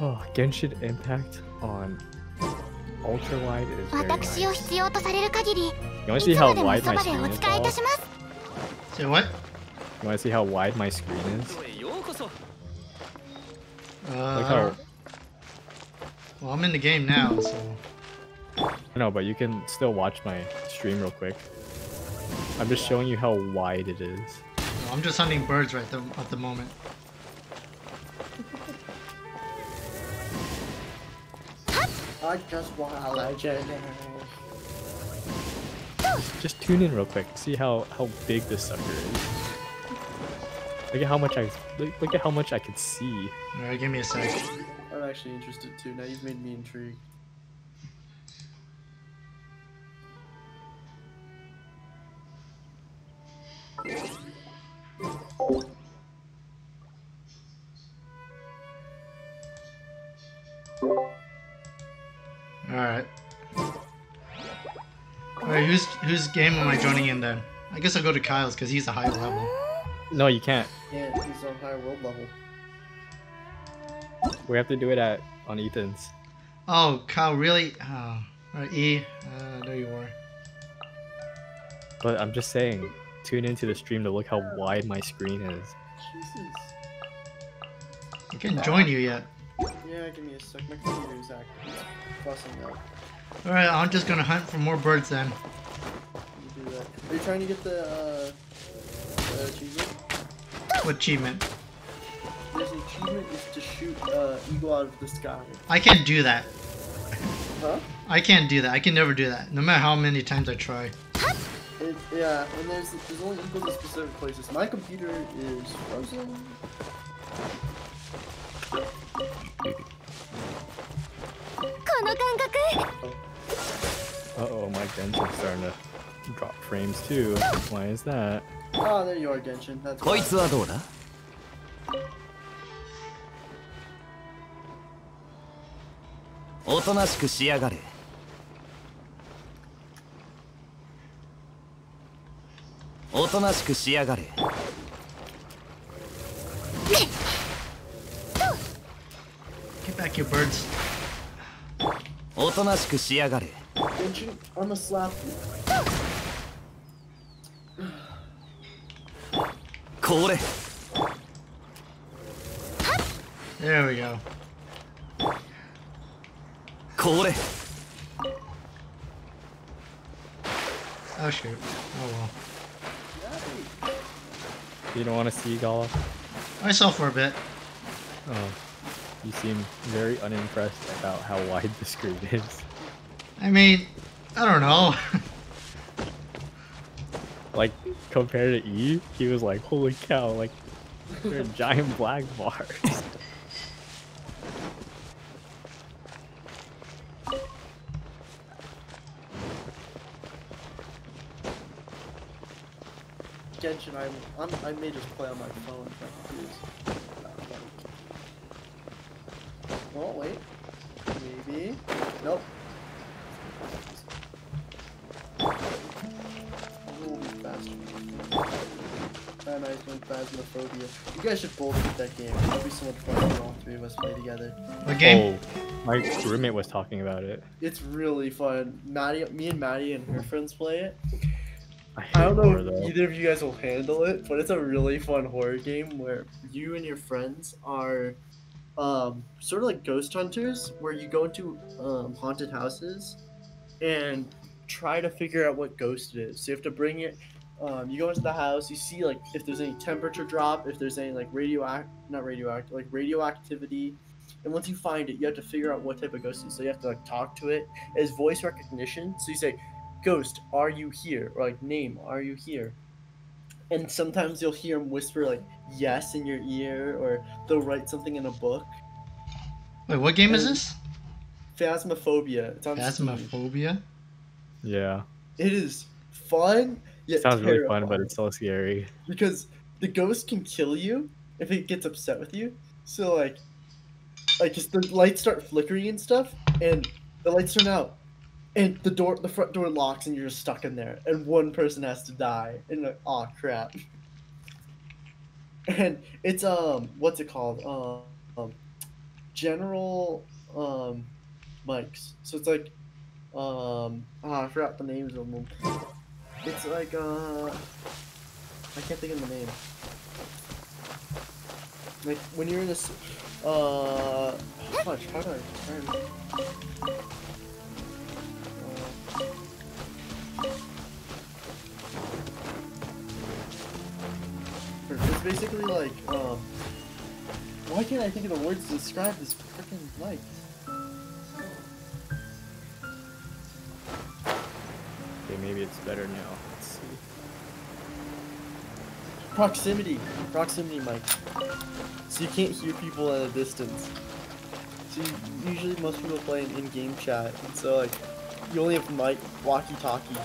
Oh, Genshin Impact on ultra wide is very nice. You want to see how wide my screen is? Paul? Say what? You want to see how wide my screen is? Uh, Look how. Well, I'm in the game now, so. No, but you can still watch my stream real quick. I'm just showing you how wide it is. No, I'm just hunting birds right the, at the moment. I just want a legend. Just tune in real quick. See how how big this sucker is. Look at how much I look, look at how much I can see. All right, give me a sec. I'm actually interested too. Now you've made me intrigued. All right. All right, whose whose game am I joining in then? I guess I'll go to Kyle's because he's a higher level. No, you can't. Yeah, he's on higher world level. We have to do it at on Ethan's. Oh, Kyle, really? Oh, all right, E. Uh, there you are. But I'm just saying, tune into the stream to look how wide my screen is. Jesus. I can't join you yet. Yeah, give me a sec. My computer's acting. It's busting out. All right, I'm just gonna hunt for more birds then. You do that. Are you trying to get the uh, the achievement? What achievement? There's an achievement is to shoot uh, eagle out of the sky. I can't do that. Huh? I can't do that. I can never do that, no matter how many times I try. It, yeah, and there's there's only equals in specific places. My computer is frozen. Uh oh, my Genshin's starting to drop frames too. Why is that? Ah, there you are, Genshin. That's こい why. つはどうだおとなし Get back, you birds. おとなしくしやがれ Genshin, I'm a slap you. これ There we go. これ Oh shoot. Oh well. You don't want to see Gala? I saw for a bit. Oh, you seem very unimpressed about how wide the screen is. I mean, I don't know. Like compared to E, he was like, "Holy cow!" Like they're giant black bars. Genshin, I'm, I'm I may just play on my phone if I confuse. Guys should both get that game. It'll be so much fun when all three of us play together. What game? Oh, my roommate was talking about it. It's really fun. Maddie, me and Maddie and her friends play it. I, I don't know horror, if though. either of you guys will handle it, but it's a really fun horror game where you and your friends are um, sort of like ghost hunters, where you go into um, haunted houses and try to figure out what ghost it is. So you have to bring it. Um, you go into the house, you see like if there's any temperature drop, if there's any like radioact, not radioactive, like radioactivity. And once you find it, you have to figure out what type of ghost it is. So you have to like talk to it. It's voice recognition. So you say, ghost are you here or like name are you here and sometimes you'll hear them whisper like yes in your ear or they'll write something in a book Wait, what game is this? phasmophobia it's on Steam. Phasmophobia? Yeah, it is fun yet sounds really fun, but it's so scary. because the ghost can kill you if it gets upset with you so like like just the lights start flickering and stuff and the lights turn out and the door the front door locks and you're just stuck in there and one person has to die and like oh crap and it's um what's it called um, um general um mics. So it's like um ah, I forgot the names of them. It's like uh I can't think of the name. Like when you're in this uh gosh, how do I it? Uh, It's basically like, um, why can't I think of the words to describe this freaking mic? Okay, maybe it's better now. Let's see. Proximity, proximity mic. So you can't hear people at a distance. So you, usually most people play in in-game chat, and so like you only have mic walkie-talkies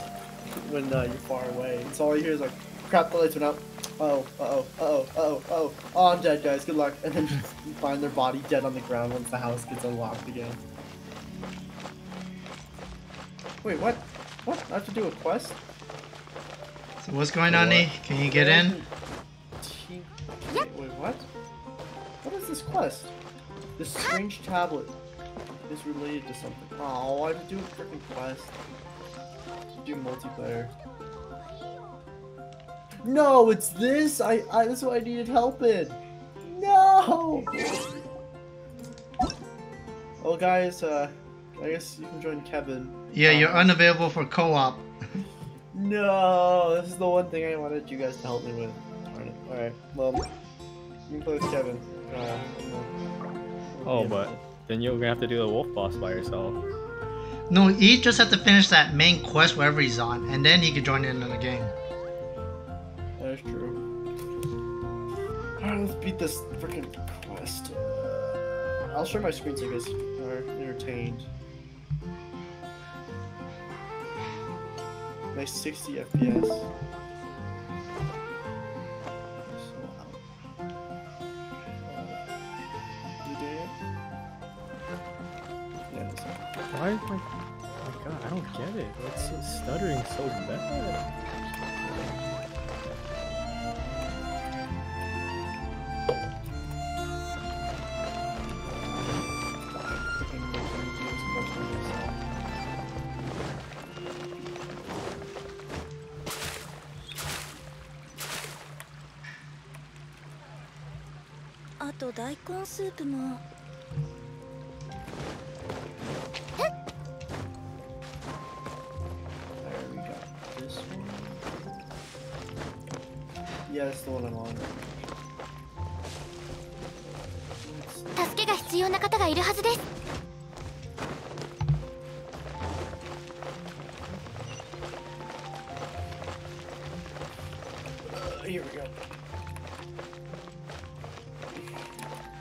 when uh, you're far away. And so all you hear is like, crap, the lights went out. Oh, uh oh, uh oh, oh, uh oh. Oh, I'm dead, guys. Good luck. And then you find their body dead on the ground once the house gets unlocked again. Wait, what? What? I have to do a quest? So what's going on, E? Can you get in? T- Wait, wait, what? What is this quest? This strange tablet is related to something. Oh, I have to do a freaking quest. Do multiplayer. No, it's this. I, I this is what I needed help in. No. Well, guys, uh, I guess you can join Kevin. Yeah, you're Um, unavailable for co-op. No, this is the one thing I wanted you guys to help me with. Alright, well, you can play with Kevin. Uh, Oh, but then you're gonna have to do the wolf boss by yourself. No, he just have to finish that main quest wherever he's on, and then he can join in on the game. That's true. Alright, let's beat this freaking quest. I'll share my screen so you guys are entertained. Nice 60 FPS. Why? My, oh my god, I don't get it. What's stuttering so bad? イコンスープも。助けが必要な方がいるはずです。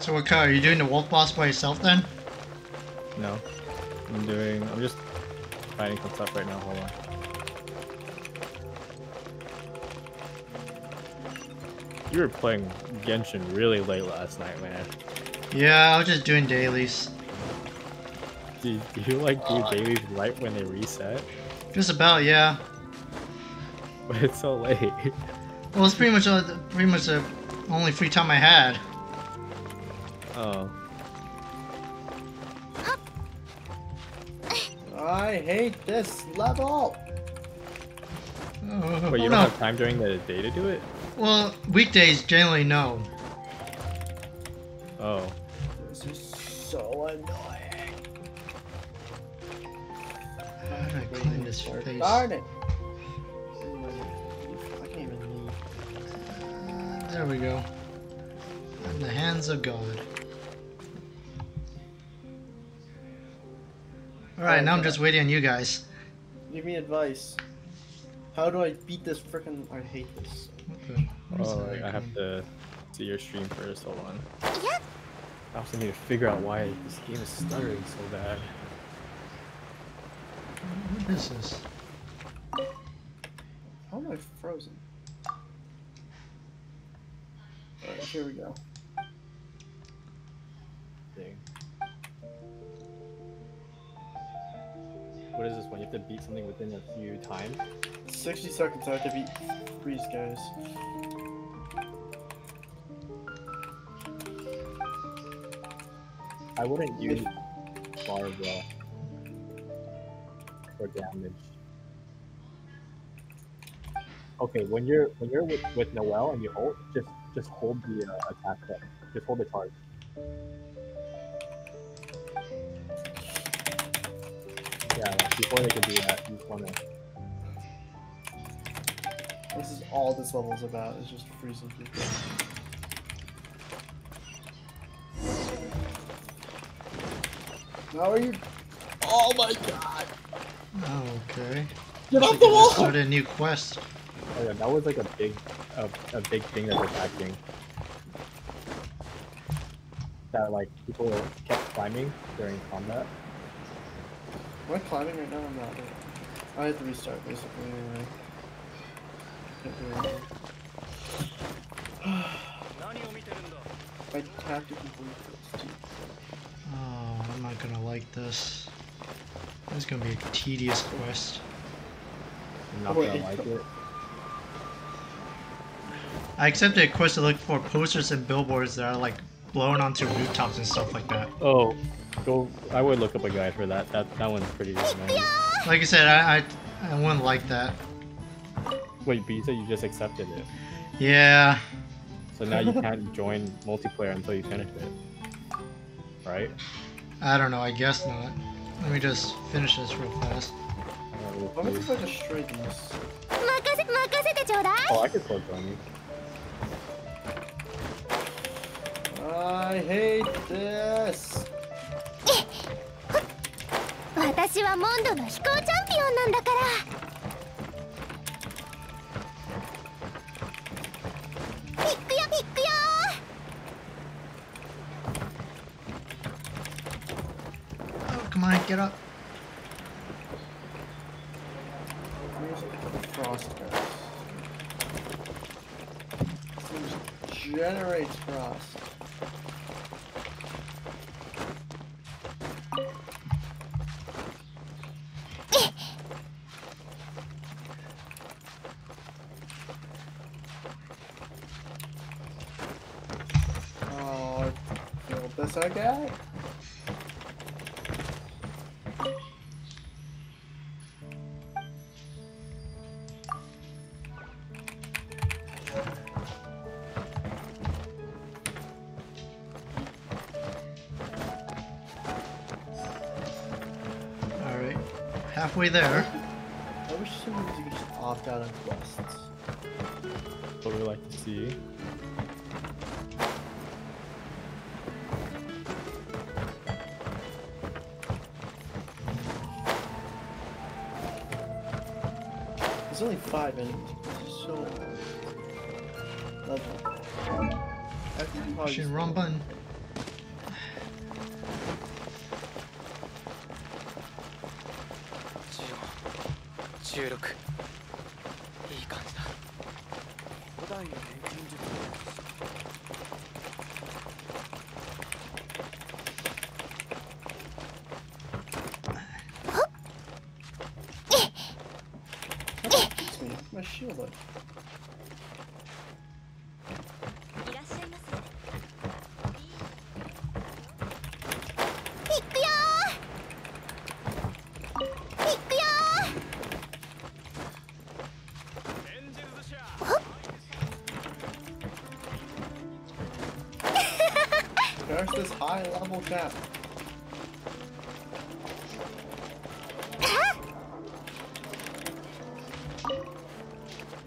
So what? Are you doing the wolf boss by yourself then? No. I'm doing. I'm just finding some stuff right now. Hold on. You were playing Genshin really late last night, man. Yeah, I was just doing dailies. Do, do you like do dailies right when they reset? Just about, yeah. But it's so late. Well, it's pretty much uh, pretty much the only free time I had. Oh. I hate this level. Oh, But oh you don't no. have time during the day to do it? Well, weekdays generally no. Oh. This is so annoying. How do I climb this face? Darn it. I can't even leave. Uh, there we go. In the hands of God. Alright, now I'm just waiting on you guys. Give me advice. How do I beat this freaking? I hate this. What the- what is Oh, that I have to see your stream first. Hold on. Yeah. I also need to figure out why this game is stuttering so bad. What is this? How am I frozen? Alright, here we go. Thing. What is this one? You have to beat something within a few times? 60 seconds I have to beat freeze guys. I wouldn't use Barbara for damage. Okay, when you're when you're with, with Noelle and you hold, just just hold the uh, attack button. Just hold the charge. Yeah, like before they can do that, you just wanna. This is all this level's about, is just freezing people. How are you? Oh my god! Okay. Get off the like I just wall! started a new quest. Oh yeah, that was like a big a, a big thing that was happening. That like people kept climbing during combat. Am I climbing right now? I'm not. I had to restart basically anyway. Can't do anything. I have to complete this. too. Oh, I'm not gonna like this. This is gonna be a tedious quest. I'm not Wait. gonna like it. I accepted a quest to look for posters and billboards that are like blown onto rooftops and stuff like that. Oh, go. I would look up a guide for that. That that one's pretty good. Like I said, I, I I wouldn't like that. Wait, but you said you just accepted it. Yeah. So now you can't join multiplayer until you finish it, right? I don't know. I guess not. Let me just finish this real fast. Oh, I can plug on you. I hate this. 私はモンドの飛行チャンピオンなんだから行くよ行くよ Oh, come on, get up. Where's the frost thing generates frost. Halfway there. I wish someone could just opt out of quests. What we like to see. There's only five enemies. This is so level. I could probably Shit, button.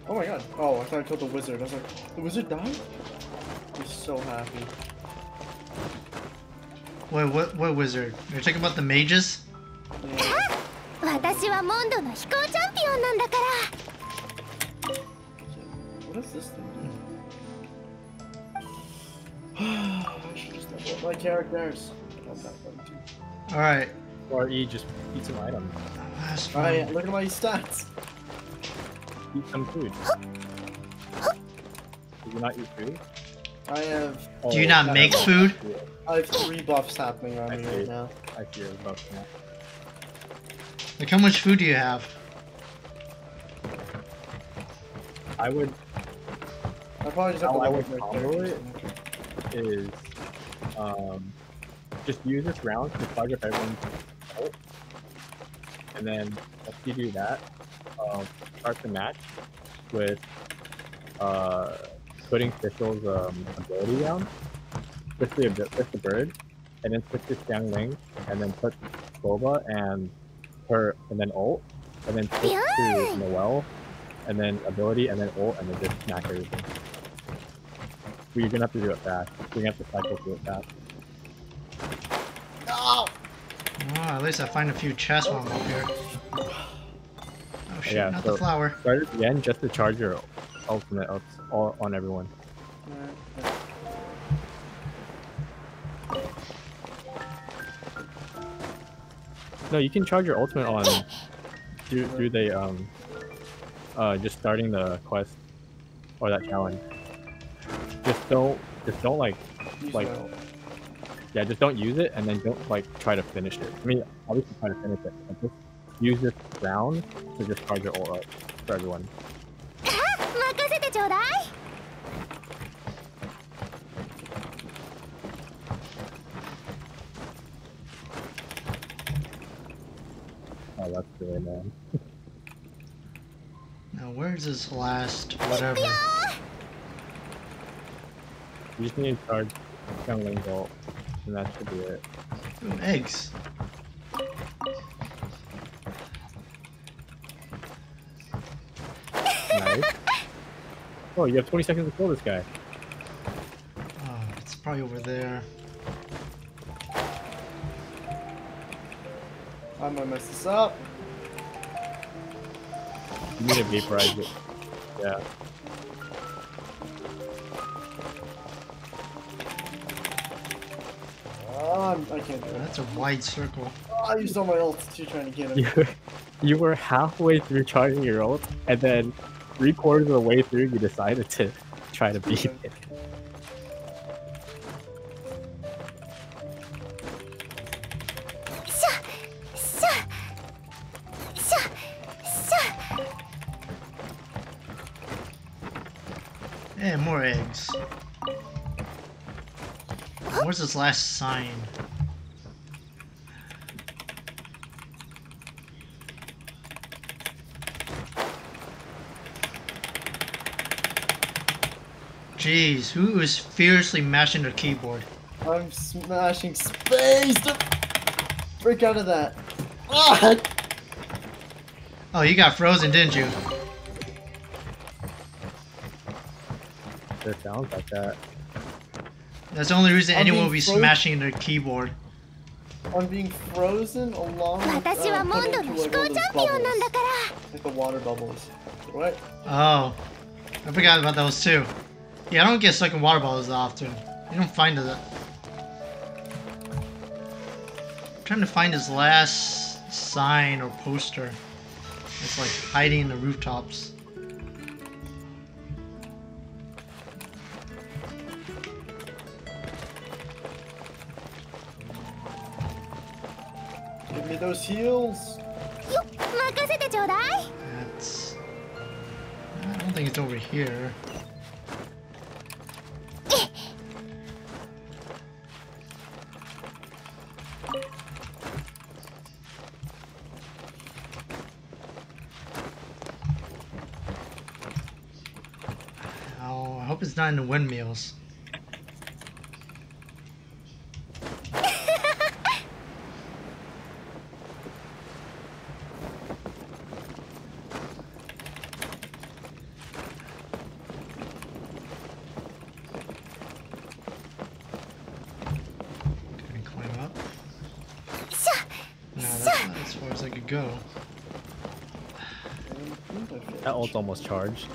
Oh my god. Oh, I thought I killed the wizard. I was like, the wizard died? He's so happy. Wait, what? What wizard? You're talking about the mages? Characters. I'm not going to. All right. Or eat just eat some items. Last Oh one. look at my stats. Eat some food. Did you not eat food? I have Do you Oh, not yeah. make food? I have three buffs happening on I me see. right now. I fear about that. Like, how much food do you have? I would I probably just have to I level would up my is um just use this round to charge up everyone's ult. And then once you do that, um, start the match with uh, putting Fischl's um, ability down, switch the, switch the bird, and then switch to Xiang Ling, and then put Guoba and her, and then ult, and then switch to Noelle, and then ability, and then ult, and then just smack everything. But you're gonna have to do it fast. You're gonna have to cycle through it fast. Oh, at least I find a few chests while I'm up here. Oh shit, Yeah, not so- the flower. Start at the end just to charge your ultimate ups all on everyone. No, you can charge your ultimate on through through the um uh just starting the quest or that challenge. Just don't, just don't like, use like, that. yeah, just don't use it, and then don't like try to finish it. I mean, obviously try to finish it, but just use this round to just charge your up for everyone. Oh, that's really man. now, where's his last whatever? You just need to charge Xiangling's ult and that should be it. Ooh, eggs. Nice. Oh, you have 20 seconds to kill this guy. Oh, it's probably over there. I might mess this up. You need to vaporize it. Yeah. Oh, I'm, I can't do it. That's a wide circle. Oh, I used all my ults too trying to get him. You, you were halfway through charging your ult, and then three quarters of the way through, you decided to try to beat Okay. it. Where's this last sign? Jeez, who is fiercely mashing their keyboard? I'm smashing space to break out of that. Ah! Oh, you got frozen, didn't you? It sounds like that. That's the only reason I'm anyone will be smashing their keyboard. I'm being frozen along with, uh, like, like the water bubbles. What? Oh. I forgot about those too. Yeah, I don't get stuck in water bubbles that often. You don't find it. I'm trying to find his last sign or poster. It's like hiding in the rooftops. those heels. That's... I don't think it's over here. Oh, I hope it's not in the windmills. Ult's almost charged.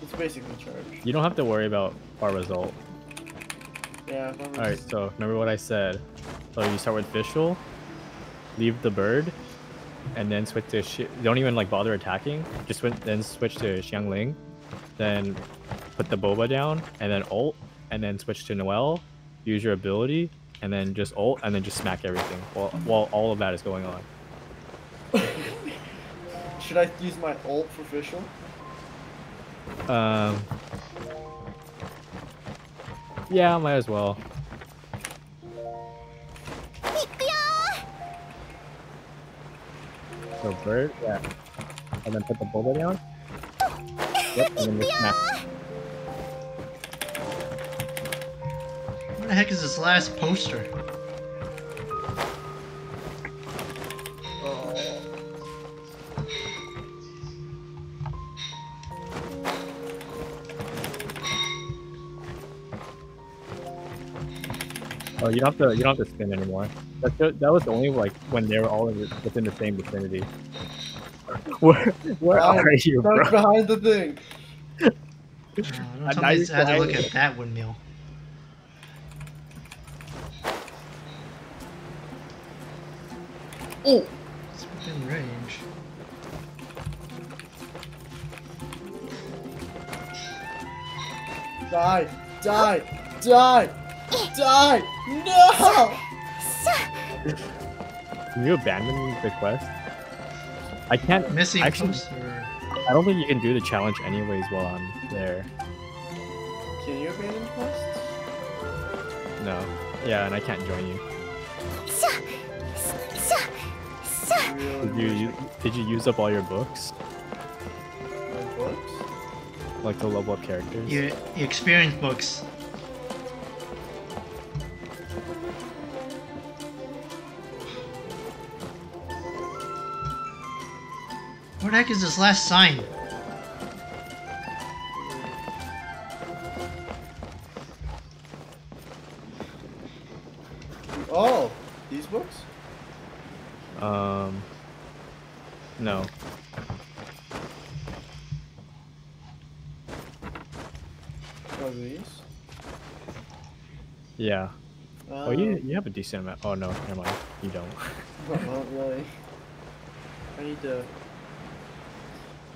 It's basically charged. You don't have to worry about our result. Yeah. if Alright, so remember what I said. So you start with Fischl, leave the bird, and then switch to Shi- don't even like bother attacking. Just switch, then switch to Xiangling, then put the Guoba down, and then ult, and then switch to Noelle, use your ability, and then just ult, and then just smack everything while, while all of that is going on. Should I use my ult for Fischl? Um. Yeah, might as well. So bird, yeah. And then put the bullet down. Yep, and then just. What the heck is this last poster? You don't have to. You don't have to spin anymore. That's ju- that was only like when they were all in the, within the same vicinity. Where where Wow, are you, That's bro? behind the thing. Uh, A don't tell me I had to look at that windmill. Oh, It's within range. die, die, die, die! No! Can you abandon the quest? I can't. Missing Actually- poster. I don't think you can do the challenge anyways while I'm there. Can you abandon quests? No. Yeah, and I can't join you. Did you, you did you use up all your books? My books? Like the level up characters? Your, your experience books. Heck is this last sign? Oh, these books? Um. No. Oh, these? Yeah. Uh, Oh, you you have a decent amount. Oh no, never mind. You don't. Not really. I need to.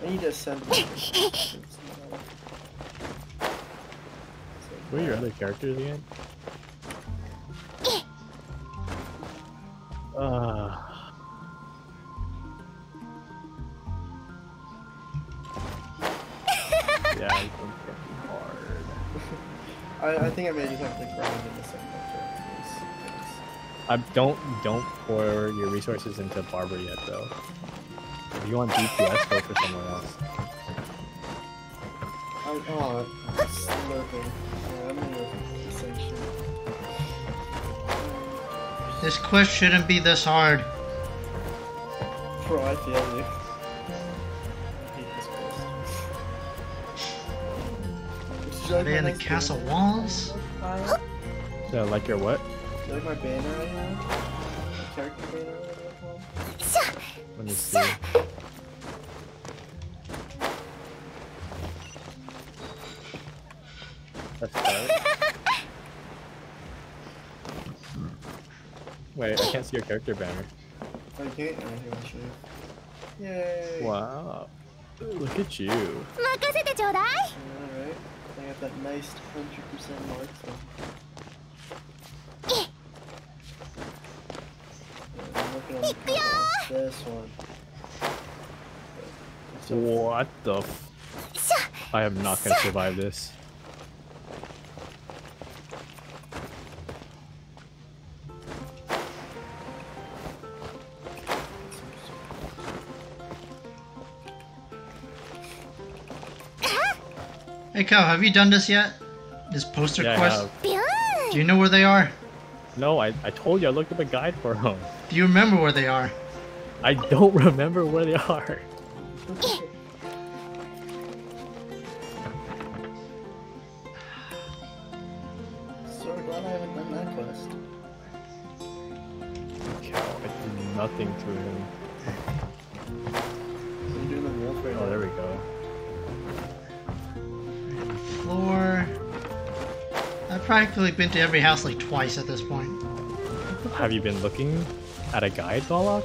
I need to send. them. Who are your other characters again? Uh, yeah, I think it's hard. I, I think I may just have to grind in the same characters. I don't don't pour your resources into Barbara yet though. If you want DPS, go for somewhere else. I, oh, it's slurping. Yeah, I'm gonna distinction. This quest shouldn't be this hard. Bro, I feel you. I hate this quest. Are they in the castle walls? So like your what? Do you like my banner I have? My character banner, whatever it's called? Let me see. your character banner. Okay, here, i show you. Yay! Wow. Look at you. Alright, I have that nice 100% mark. So. Eh. On this one. What the f- I am not gonna survive this. have you done this yet? This poster yeah, quest? Do you know where they are? No, I, I told you I looked up a guide for them. Do you remember where they are? I don't remember where they are. Practically been to every house like twice at this point. Have you been looking at a guide, Balak?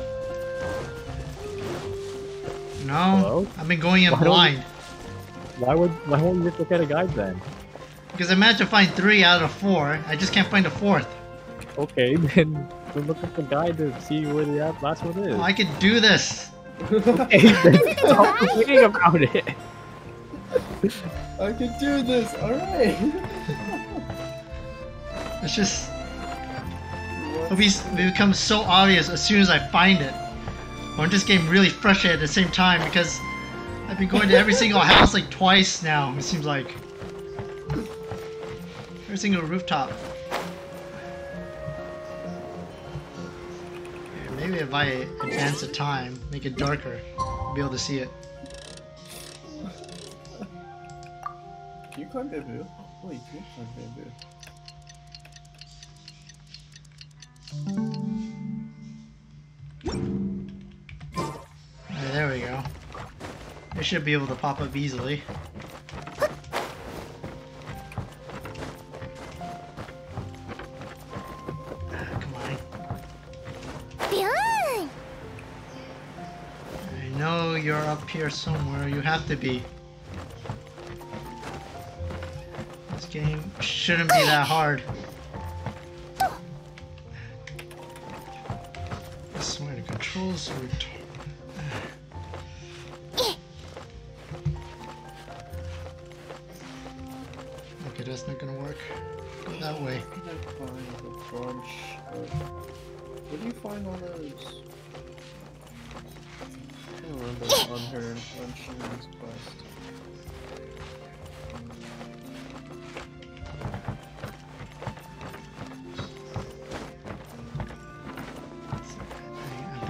No, Hello? I've been going in Why blind. Why would why won't you just look at a guide then? Because I managed to find three out of four. I just can't find a fourth. Okay, then, then look at the guide to see where the at- last one is. Oh, I can do this. Okay, then stop complaining about it. I can do this! Alright! It's just it'll becomes so obvious as soon as I find it. Or in this game really frustrated at the same time because I've been going to every single house like twice now, it seems like. Every single rooftop. Maybe if I advance the time, make it darker, I'll be able to see it. Can you climb bamboo? Wait, can you climb bamboo? There we go. It should be able to pop up easily. Ah, you're up here somewhere. You have to be. This game shouldn't be that hard. Are.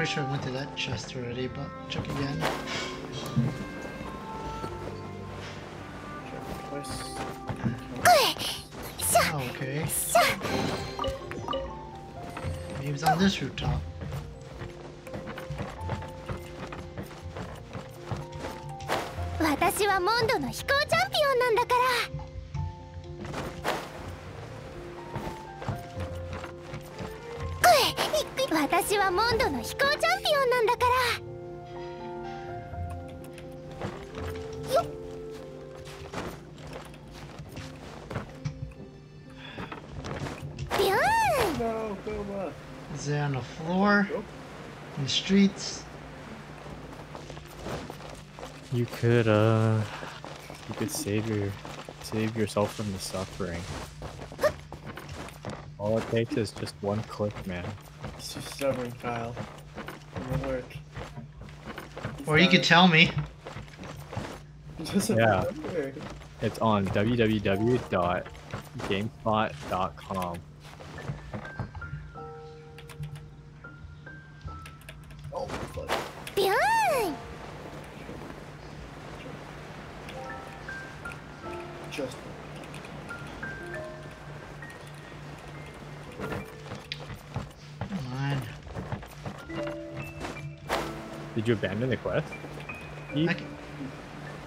Pretty sure I went to that chest already, but check again. Oh, okay. Maybe it's on this rooftop. Streets? You could uh you could save your save yourself from the suffering. All it takes is just one click, man. It's too stubborn, Kyle. It won't work. He's Or you not- could tell me. Yeah. It's on www.gamespot.com. Did you abandon the quest? Can,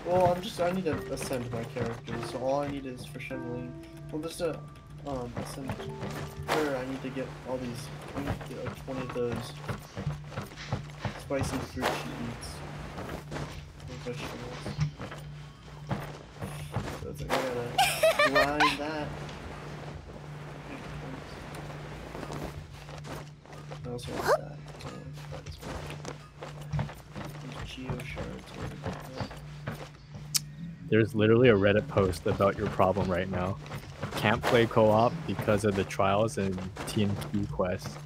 Well, I'm just. I need to ascend my character, so all I need is for Xiangling. Well, just to um ascend her, I need to get all these. I need to get like 20 of those spicy fruit she eats. So it's like I gotta grind that. I also want that These Geo shards. where did they go? There's literally a Reddit post about your problem right now. Can't play co-op because of the trials and TNT quests.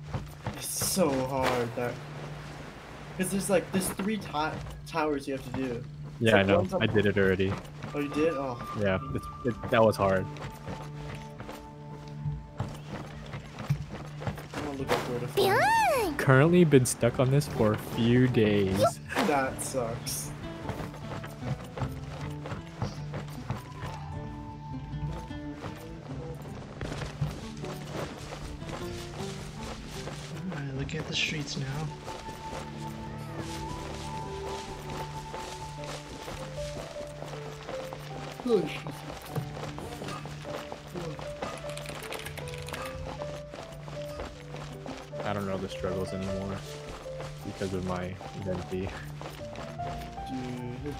It's so hard that because there's like there's three towers you have to do. Yeah, I know. I did it already. Oh, you did? Oh, Yeah, it's, it, that was hard. Currently been stuck on this for a few days. That sucks. Alright, looking at the streets now. I the struggles anymore because of my venti. Dude.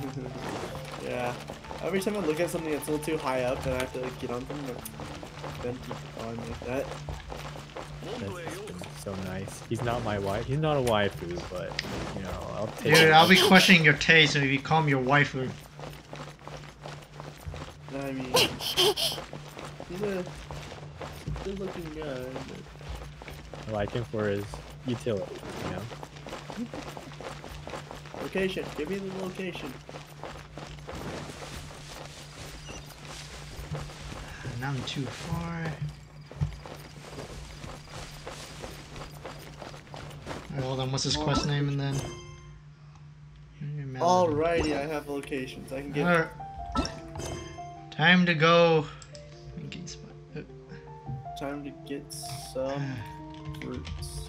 yeah. Every time I look at something that's a little too high up and I have to like, get on them, like, then keep on like that. That's just been so nice. He's not my wife. He's not a waifu, but you know, I'll take Dude, it. I'll be questioning your taste if you call me your waifu. I mean, he's a good looking guy. But... I like him for his utility, you know? Location. Give me the location. Now I'm too far. Alright, hold on. What's his quest name and then? Alrighty, I have locations. I can get. Alright. Time to go. Okay, spot. Time to get some fruits.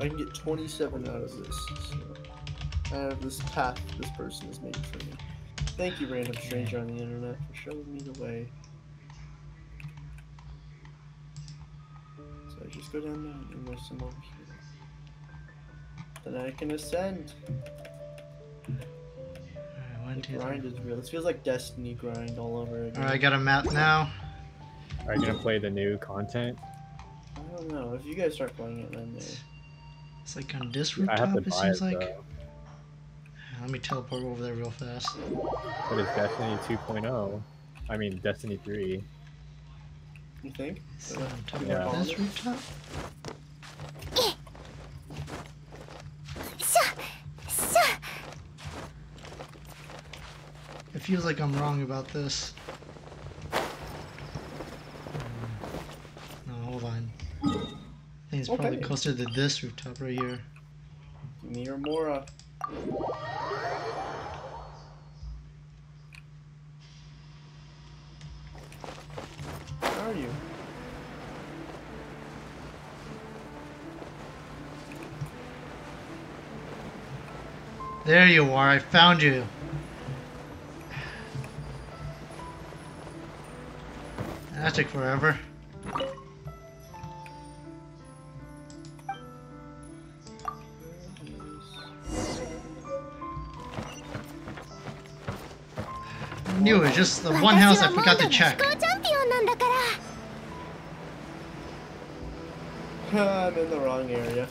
I can get 27 out of this. So I have this path this person has made for me. Thank you, random stranger on the internet, for showing me the way. So I just go down there and there's some over here. Then I can ascend. Alright, one, The grind is real. This feels like Destiny grind all over again. Alright, I got a map now. Are you gonna play the new content? I don't know. If you guys start playing it, then they... It's like on this rooftop, it seems it, like. Though. Let me teleport over there real fast. But it's Destiny 2.0. I mean, Destiny 3. You think? So, so yeah. This rooftop? It feels like I'm wrong about this. It's probably Okay. closer to this rooftop right here. Near Mora. Where are you? There you are, I found you. That took forever. new, It's just the one house I forgot to check. I'm in the wrong area.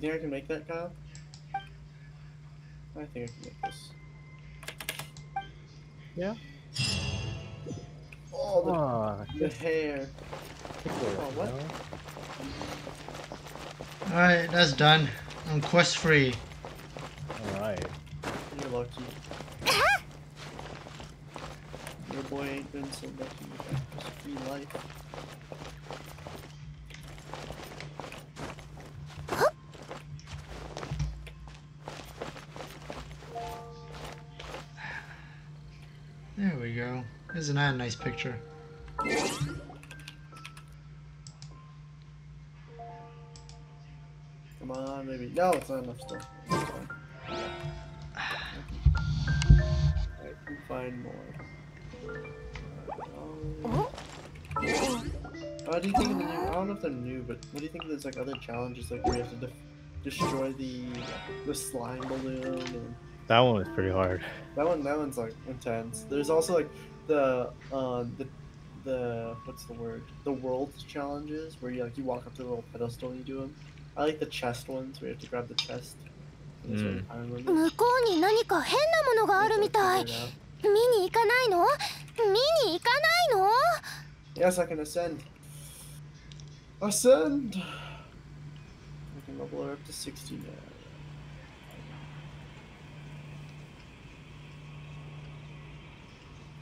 You think I can make that, Kyle? I think I can make this. Yeah. Oh, the, Ah, the hair. Oh, what? Alright, that's done. I'm quest free. like other challenges, like where you have to def- destroy the the slime balloon? And That one was pretty hard. that one, that one's like intense. There's also like the um the the what's the word? The world challenges where you like you walk up to the little pedestal and you do them. I like the chest ones where you have to grab the chest. And it's really iron limit. 向こうに何か変なものがあるみたい Figure it out. 見に行かないの見に行かないの Yes, I can ascend. Ascend! I can level her up to 60 now.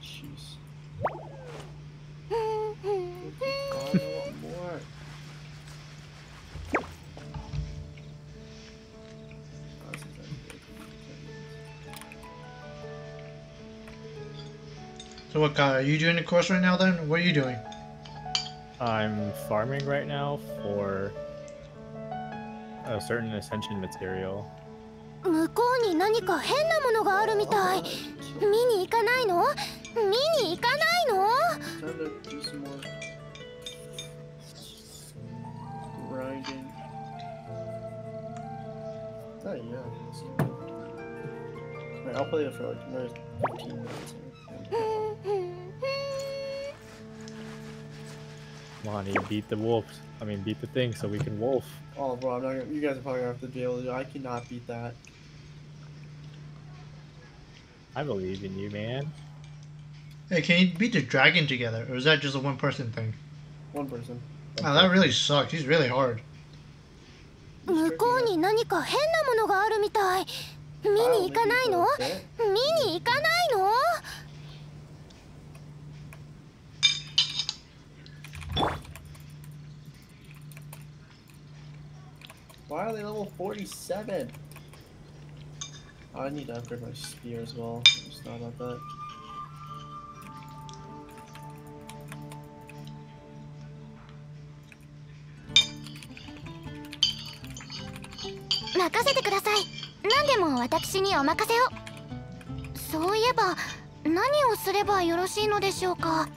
Jeez. Oh, more. This is actually So what, Kyle, are you doing the course right now then? What are you doing? I'm farming right now for a certain ascension material. 向こうに何か変なものがあるみたい Alright. 見に行かないの見に行かないの Time to do some more grinding. Oh yeah. I Alright, I'll play it for like another 15 minutes. Come on, you beat the wolves. I mean, beat the thing so we can wolf. Oh, bro, I'm not gonna, you guys are probably gonna have to be able to do I cannot beat that. I believe in you, man. Hey, can you beat the dragon together, or is that just a one-person thing? One person. Oh, that really sucked. He's really hard. 向こうに何か変なものがあるみたい見に行かないの見に行かないの Why are they level 47? Oh, I need to upgrade my spear as well. I just thought about that. 任せてください何でも私にお任せをそういえば何をすればよろしいのでしょうか.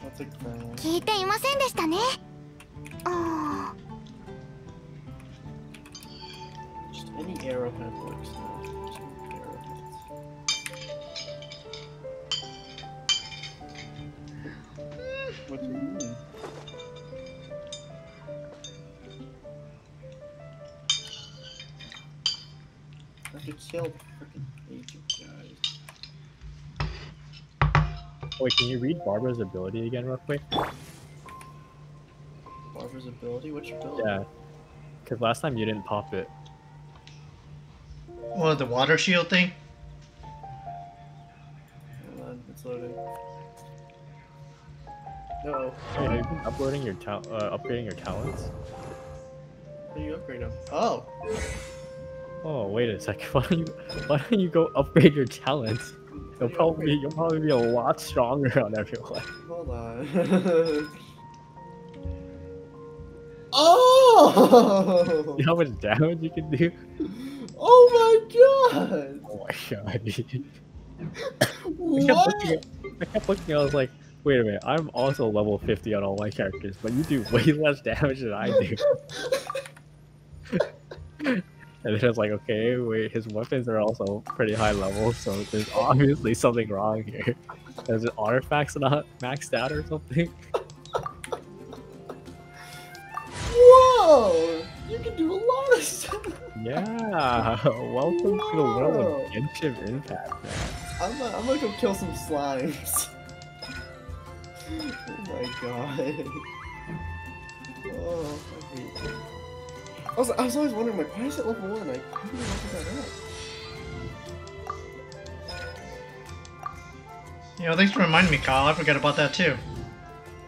聞いていませんでしたねあ Just any arrowhead works now. Arrowheads. What do you mean? I could kill freaking agent guys. Wait, can you read Barbara's ability again, real quick? Barbara's ability? Which ability? Yeah. Because last time you didn't pop it. What, the water shield thing? Hold on, it's loading. No. Hey, have you uploading your ta- uh, upgrading your talents? How do you upgrade them? Oh! Oh, wait a second. Why don't you why don't you go upgrade your talents? You'll you probably upgrade- you'll probably be a lot stronger on everyone. Hold on. oh! You know how much damage you can do? Oh my god! Oh my god. dude. I kept, What? looking at, I kept looking, I was like, wait a minute, I'm also level 50 on all my characters, but you do way less damage than I do. and then I was like, okay, wait, his weapons are also pretty high level, so there's obviously something wrong here. Is it artifacts not maxed out or something? Whoa! You can do a lot of stuff! Yeah, welcome to the world Whoa. of Genshin Impact, man. I'm gonna, I'm gonna go kill some slimes. oh my god. Oh, I hate that. I was, I was always wondering, like, why is it level 1? Like, how do you level that up? You know, thanks for reminding me, Kyle. I forgot about that too.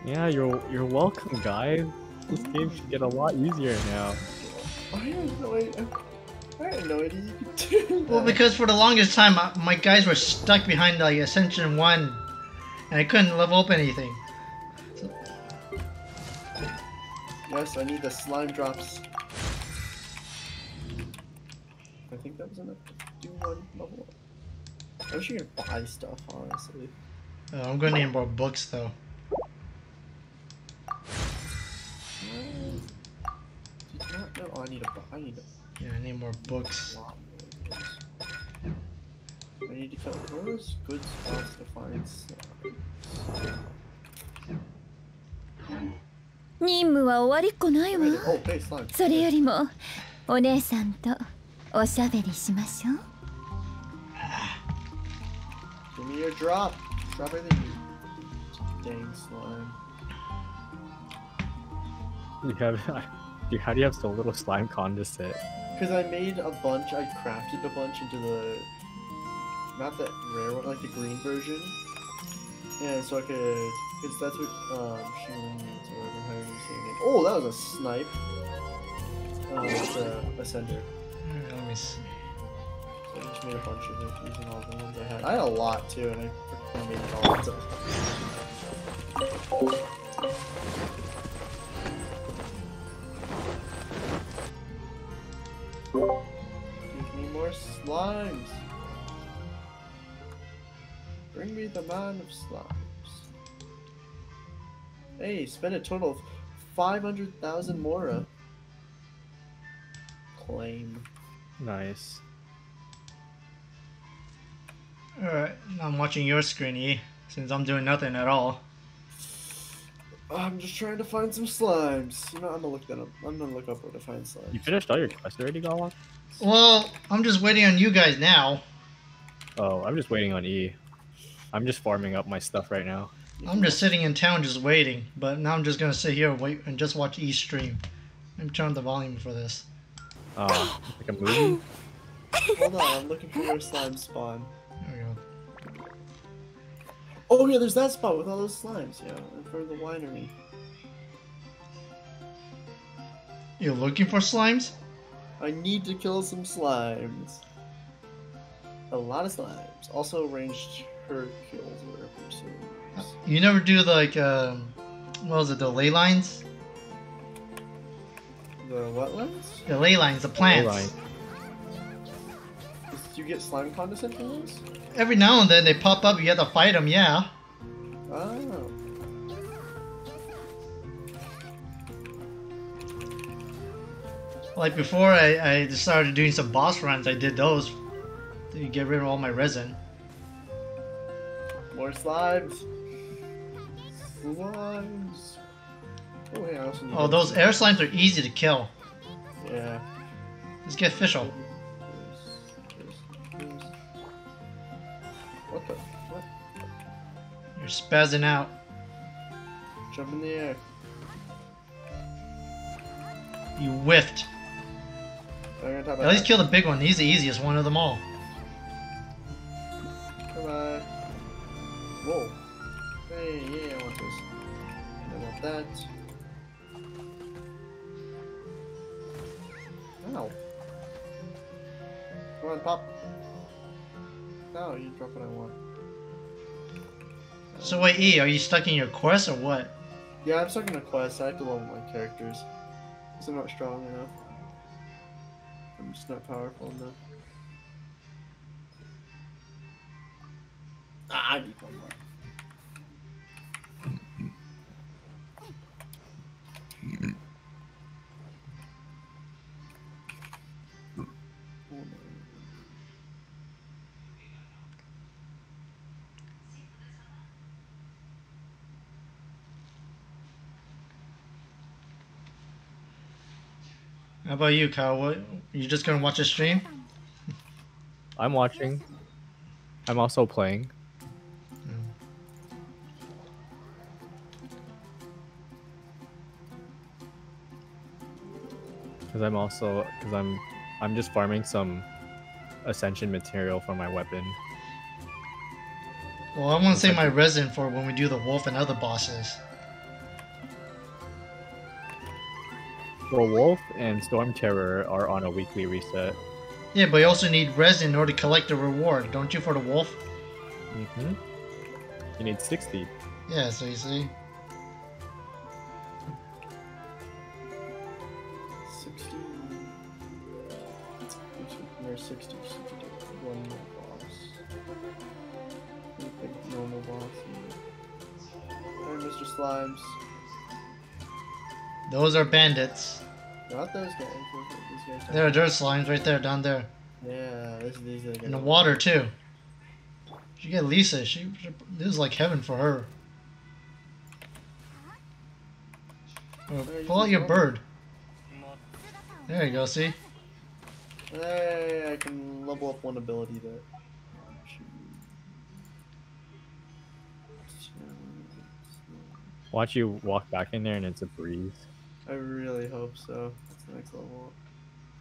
Yeah, you're you're welcome, guys. This game should get a lot easier now. I had no idea. I had no idea you could do that. Well, because for the longest time, my guys were stuck behind like Ascension 1, and I couldn't level up anything. Yes, I need the slime drops. I think that was enough to do one level up. I wish you could buy stuff, honestly. Uh, I'm gonna need more books though. Did not know. Oh, I need a. bu- I need a Yeah, I need more books. lot more. of those. I need to kill. Where is good spots to find slime? 任務は終わりっこないわ Oh, hey, slime. それよりもお姉さんとおしゃべりしましょう Give me your drop. Drop everything. you Dang slime. You have, dude, how do you have so little slime condensate? Because I made a bunch, I crafted a bunch into the. Not that rare one, like the green version. And so I could. Because that's what. Um, Shun needs, or whatever, however you say your name. Oh, that was a snipe. Um, it's a ascender. Uh, Let me see. So I just made a bunch of it using all the ones I had. I had a lot too, and I freaking made it all. So. Give me more slimes. Bring me the man of slimes. Hey, spend a total of 500,000 Mora. Claim. Nice. Alright, now I'm watching your screen, E, since I'm doing nothing at all. I'm just trying to find some slimes. You know, I'm gonna look that up. I'm gonna look up where to find slimes. You finished all your quests already, Galwak? Well, I'm just waiting on you guys now. Oh, I'm just waiting on E. I'm just farming up my stuff right now. I'm just sitting in town just waiting, but now I'm just gonna sit here and wait and just watch E stream. I'm turning the volume for this. Oh, like a movie? Hold on, I'm looking for where slimes spawn. There we go. Oh yeah, there's that spot with all those slimes. Yeah, in front of the winery. You're looking for slimes? I need to kill some slimes. A lot of slimes. Also ranged hurt kills or whatever. So You never do like um, what was it? The ley lines? the wetlands. The ley lines, the plants. Do you get slime condensate from those? Every now and then they pop up. You have to fight them. Yeah. Oh. Like before, I, I started doing some boss runs. I did those to get rid of all my resin. More slimes. Slimes. Oh hey, I also need Oh, those air slimes are easy to kill. Yeah. Let's get official. What the? What? You're spazzing out. Jump in the air. You whiffed. At least kill the big one. He's the easiest one of them all. Bye. Whoa. Hey, yeah, I want this. I want that. Ow. Come on, pop. No, you drop what I want. So wait, E, are you stuck in your quest or what? Yeah, I'm stuck in a quest. I have to level my characters. Because I'm not strong enough. I'm just not powerful enough. Ah, I need one more. How about you, Kyle? What? You just gonna watch the stream? I'm watching. I'm also playing. Because I'm also because I'm I'm just farming some ascension material for my weapon. Well, I want to save my resin for when we do the wolf and other bosses. Well, Wolf and Storm Terror are on a weekly reset. Yeah, but you also need resin in order to collect the reward, don't you, for the wolf? Mm-hmm. You need 60. Yeah, so you see. 60. There's 60. so we could do One more boss. One big normal boss. Alright, Mr. Slimes. Those are bandits. Not those guys. Those, these guys. There are dirt slimes right there, down there. Yeah, this, these are the In the water, too. You get Lisa. She, this is like heaven for her. Oh, pull out your bird. There you go, see? Hey, I can level up one ability that. Watch you walk back in there and it's a breeze. I really hope so. That's the next level.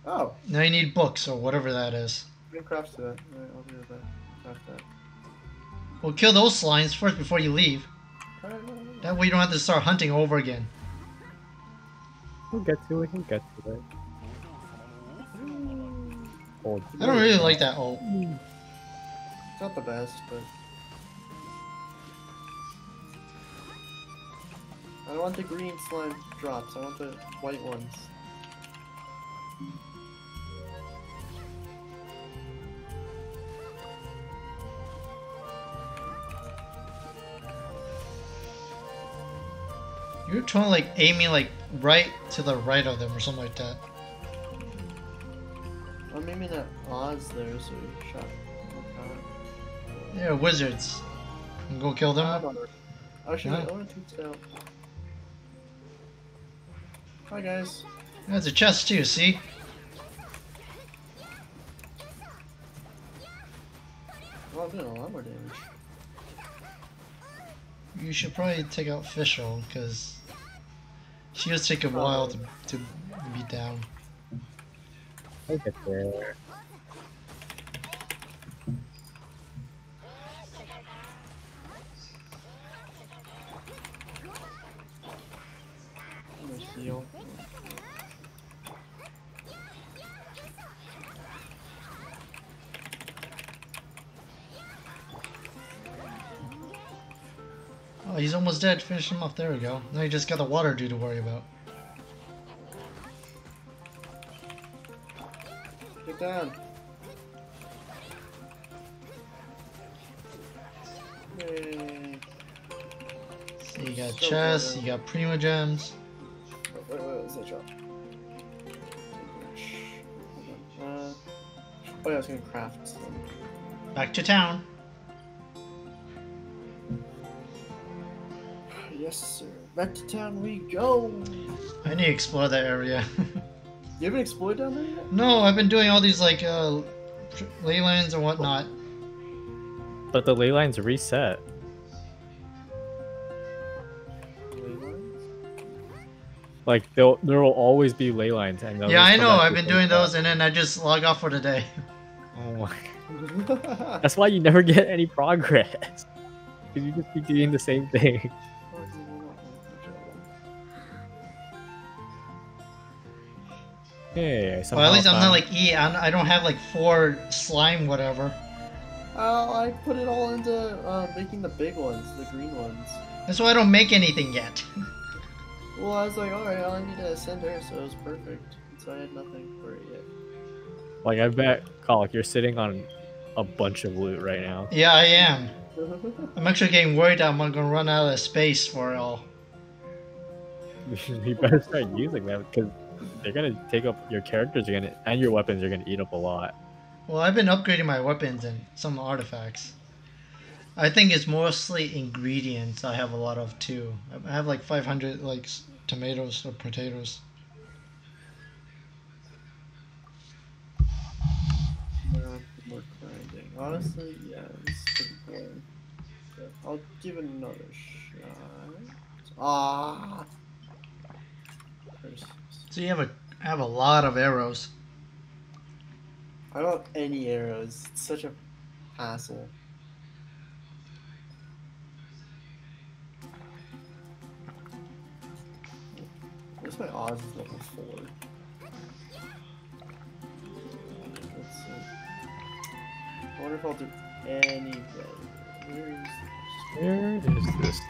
Oh, Now you need books or whatever that is. I can craft that. Alright, I'll do that. Craft that. Well, kill those slimes first before you leave. That way you don't have to start hunting over again. We'll get to it. We'll get to it. Oh, I don't really like that ult. It's not the best, but. I don't want the green slime drops, I want the white ones. You're trying to like aim me like right to the right of them or something like that. I'm aiming at Oz there, so he shot. Yeah, wizards. Go kill them. know. Actually, Yeah. I want to tweet. Hi guys. There's a chest too, see? Well, I'm doing a lot more damage. You should probably take out Fischl, because she does take a while to, to beat down. I'll get there. Heal. Oh, he's almost dead. Finish him off. There we go. Now you just got the water dude to worry about. Get down. Yay. So you got So chests, you got Primogems. Uh, oh yeah, I was gonna craft some. Back to town. Yes, sir. Back to town we go. I need to explore that area. You haven't explored down there yet? no, I've been doing all these like uh, tr- ley lines and whatnot. But the ley lines reset. Like there, there will always be ley lines, and they'll Yeah, I know. I've been doing same those, and then I just log off for the day. Oh my! That's why you never get any progress. Because you just keep doing the same thing. Hey, I Well, at least I'm not like E. I'm, I don't have like four slime whatever. Oh, I put it all into uh, making the big ones, the green ones. That's why I don't make anything yet. Well, I was like, alright, all I need to send her, so it was perfect. So I had nothing for it yet. Like I bet, Colic, you're sitting on a bunch of loot right now. yeah, I am. I'm actually getting worried that I'm gonna run out of space for it all. you better start using them because they're gonna take up your characters. Are gonna and your weapons are gonna eat up a lot. Well, I've been upgrading my weapons and some artifacts. I think it's mostly ingredients I have a lot of too. I have like 500 like s- tomatoes or potatoes. More grinding. Honestly, yeah, it's pretty boring. But I'll give it another shot. Ah! So you have a I have a lot of arrows. I don't have any arrows. It's such a hassle. Where's my odds is level 4? Let's see. I wonder if I'll do any. Where is Where is this?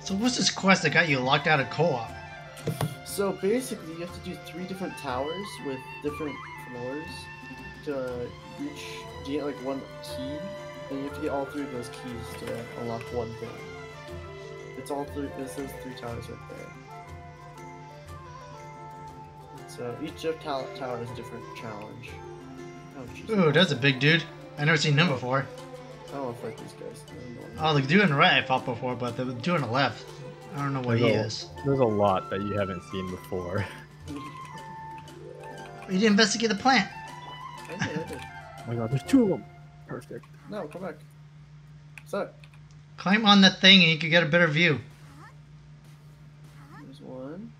So what's this quest that got you locked out of co-op? So basically, you have to do three different towers with different floors to reach to get like one key, and you have to get all three of those keys to unlock one thing. It's all three. It's those three towers right there. So each of tower tower is a different challenge. Oh. Ooh, that's a big dude. I never seen him before. I don't want to fight these guys. Oh, the dude on the right I fought before, but the dude on the left, I don't know what he a- is. There's a lot that you haven't seen before. You didn't investigate the plant. I did, I did. Oh my god, there's two of them. Perfect. No, come back. What's up? Climb on the thing and you can get a better view. There's one.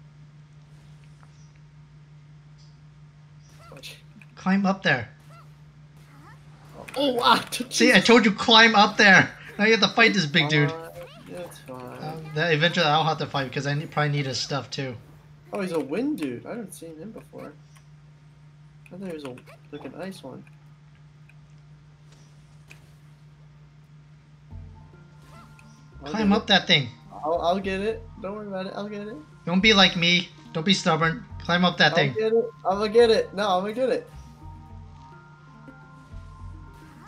Watch. Climb up there. Oh, wow! See, I told you climb up there. Now you have to fight this big dude. Uh, yeah, it's fine. Um, that eventually I'll have to fight because I need, probably need his stuff too. oh, he's a wind dude. I haven't seen him before. I thought he was a like an ice one. I'll Climb get up that thing. I'll, I'll get it. Don't worry about it. I'll get it. Don't be like me. Don't be stubborn. Climb up that I'll thing. get it. I'm gonna get it. No, I'm gonna get it.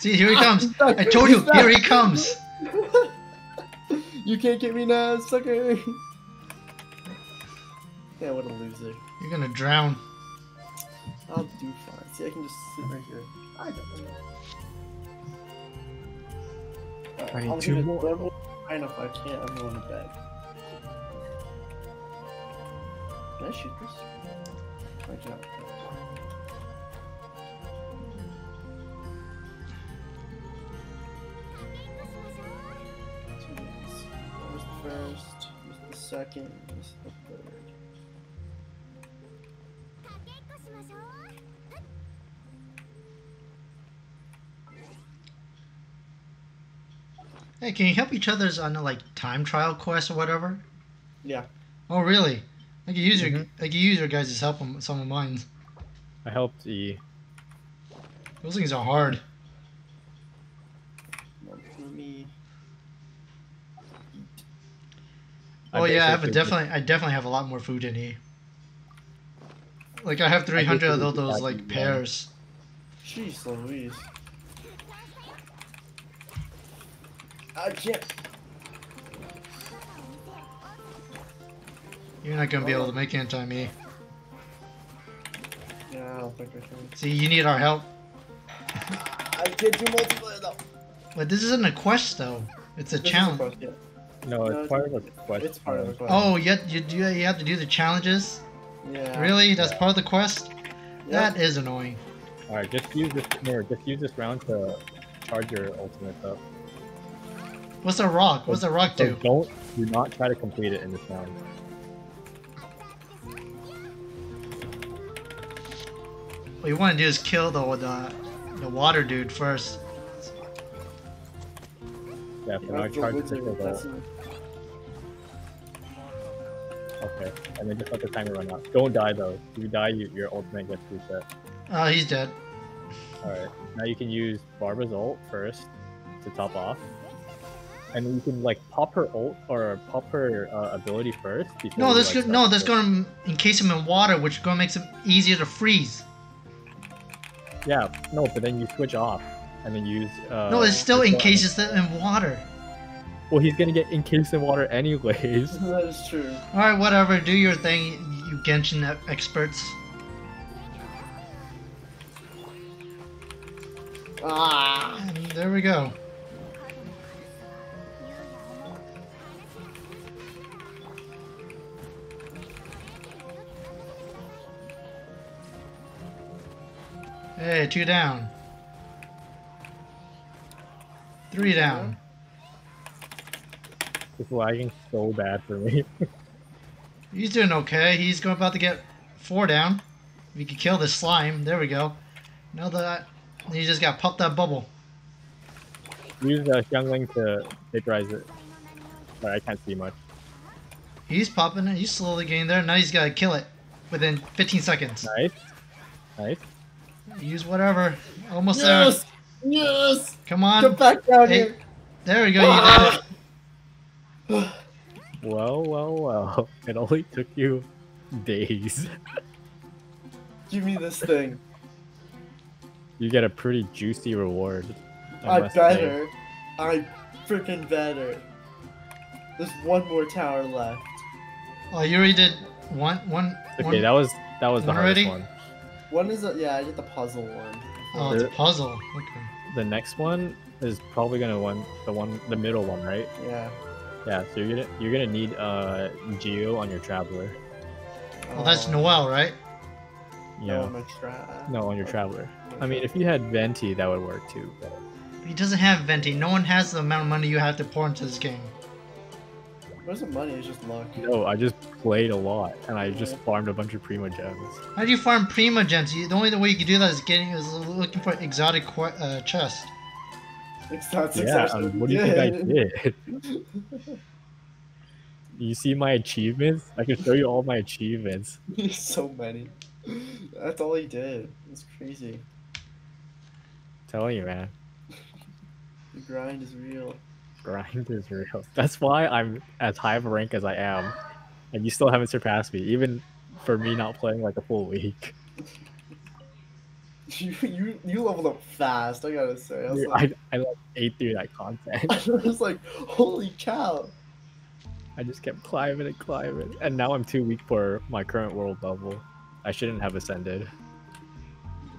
See, here he comes. I told you, here he comes. you can't get me now, sucker. yeah, what a loser. You're gonna drown. I'll do fine. See, I can just sit right here. I got you. Alright, I need I'll two give more. one more. Fine, if I can't, I'm going to bed. Can I shoot this? I cannot. Second, was the third. Hey, can you help each other's on a, like time trial quest or whatever? Yeah. Oh, really? I can use your Mhm. I can use your guys' to help on some of mine. I helped E. Those things are hard. Let me. Oh yeah, I have a definitely I definitely have a lot more food in here. Like I have 300 of basically those, like pears. Jeez Louise. I can't. You're not gonna be able to oh. make it in time, E. Yeah, I don't think I can. See, you need our help. I can't do multiplayer though. But this isn't a quest though. It's a This is challenge. Quest, yeah. No, No, it's part of the quest. It's part of the quest. Oh, yet you do you have to do the challenges? yeah. Really? That's part of the quest? Yeah. That is annoying. All right, just use this. No, just use this round to charge your ultimate up. What's a rock? What's a rock do? So do? don't do not try to complete it in this round. What you want to do is kill the the, the water dude first. Yeah, so Yeah, now that's the charge wizard, crystal that's the- Okay, and then just let the timer run out. Don't die though. If you die, you, your ultimate gets reset. Oh, he's dead. All right, now you can use Barbara's ult first to top off, and you can like pop her ult or pop her uh, ability first. before No, you, this like, go, no, start that's going to encase him in water, which going to make him easier to freeze. Yeah, no, but then you switch off and then use. Uh, no, it's still encases it in water. Well, he's gonna get encased in water anyways. that is true. All right, whatever. Do your thing, you Genshin experts. Ah. And there we go. Hey, two down. Three down. It's lagging so bad for me. He's doing okay. He's going about to get four down. We could kill this slime. There we go. Now that he just got popped that bubble. Use uh, Xiangling to vaporize it. But I can't see much. He's popping it. He's slowly getting there. Now he's got to kill it within 15 seconds. Nice, nice. Use whatever. Almost Yes. Yes. Come on. Get back down Hey. here. There we go. You ah. did it. Well, well, well. It only took you days. Give me this thing. You get a pretty juicy reward. I must say. better. I freaking better. There's one more tower left. Oh, you already did one. One. Okay, one- that was that was the one hardest already? one. One is a, yeah, I did the puzzle one. Oh, it's a puzzle. Okay. The next one is probably gonna one the one the middle one, right? Yeah. Yeah. So you're gonna you're gonna need uh Geo on your traveler. Well, that's Noelle, right? Yeah. No, tra- No, on your traveler. I mean, if you had Venti, that would work too. But He doesn't have Venti. No one has the amount of money you have to pour into this game. It wasn't money, it's just luck. no, I just played a lot and I just farmed a bunch of Primo gems. How do you farm Primogems? You- The only way you can do that is getting is looking for exotic que- uh, chest. That's yeah. exactly um, what do you think I did? You see my achievements? I can show you all my achievements. so many. That's all he did. It's crazy. telling you, man. The grind is real. Grind is real. That's why I'm as high of a rank as I am. And you still haven't surpassed me, even for me not playing like a full week. You you you leveled up fast. I gotta say. I was Dude, like, I, I like ate through that content. I was like, holy cow. I just kept climbing and climbing. And now I'm too weak for my current world level. I shouldn't have ascended.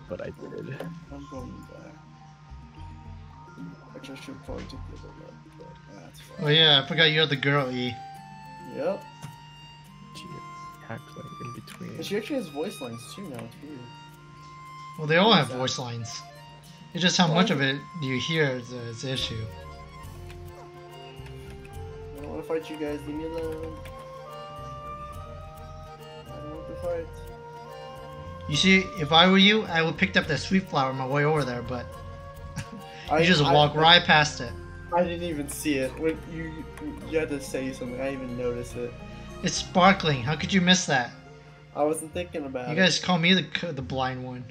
But I did. I'm going back. I Which I should probably take the other one, but that's Oh yeah, I forgot you're the girl, E. Yep. She attacks like in between. And she actually has voice lines too now. It's weird. Well, they all have Exactly. voice lines. It's just how Well, much of it you hear is, uh, is the issue. I don't want to fight you guys. Leave me alone. I don't want to fight. You see, if I were you, I would picked up that sweet flower on my way over there, but I you just I- walk right past it. I didn't even see it when you you had to say something. I didn't even notice it. It's sparkling. How could you miss that? I wasn't thinking about You it. You guys call me the the blind one.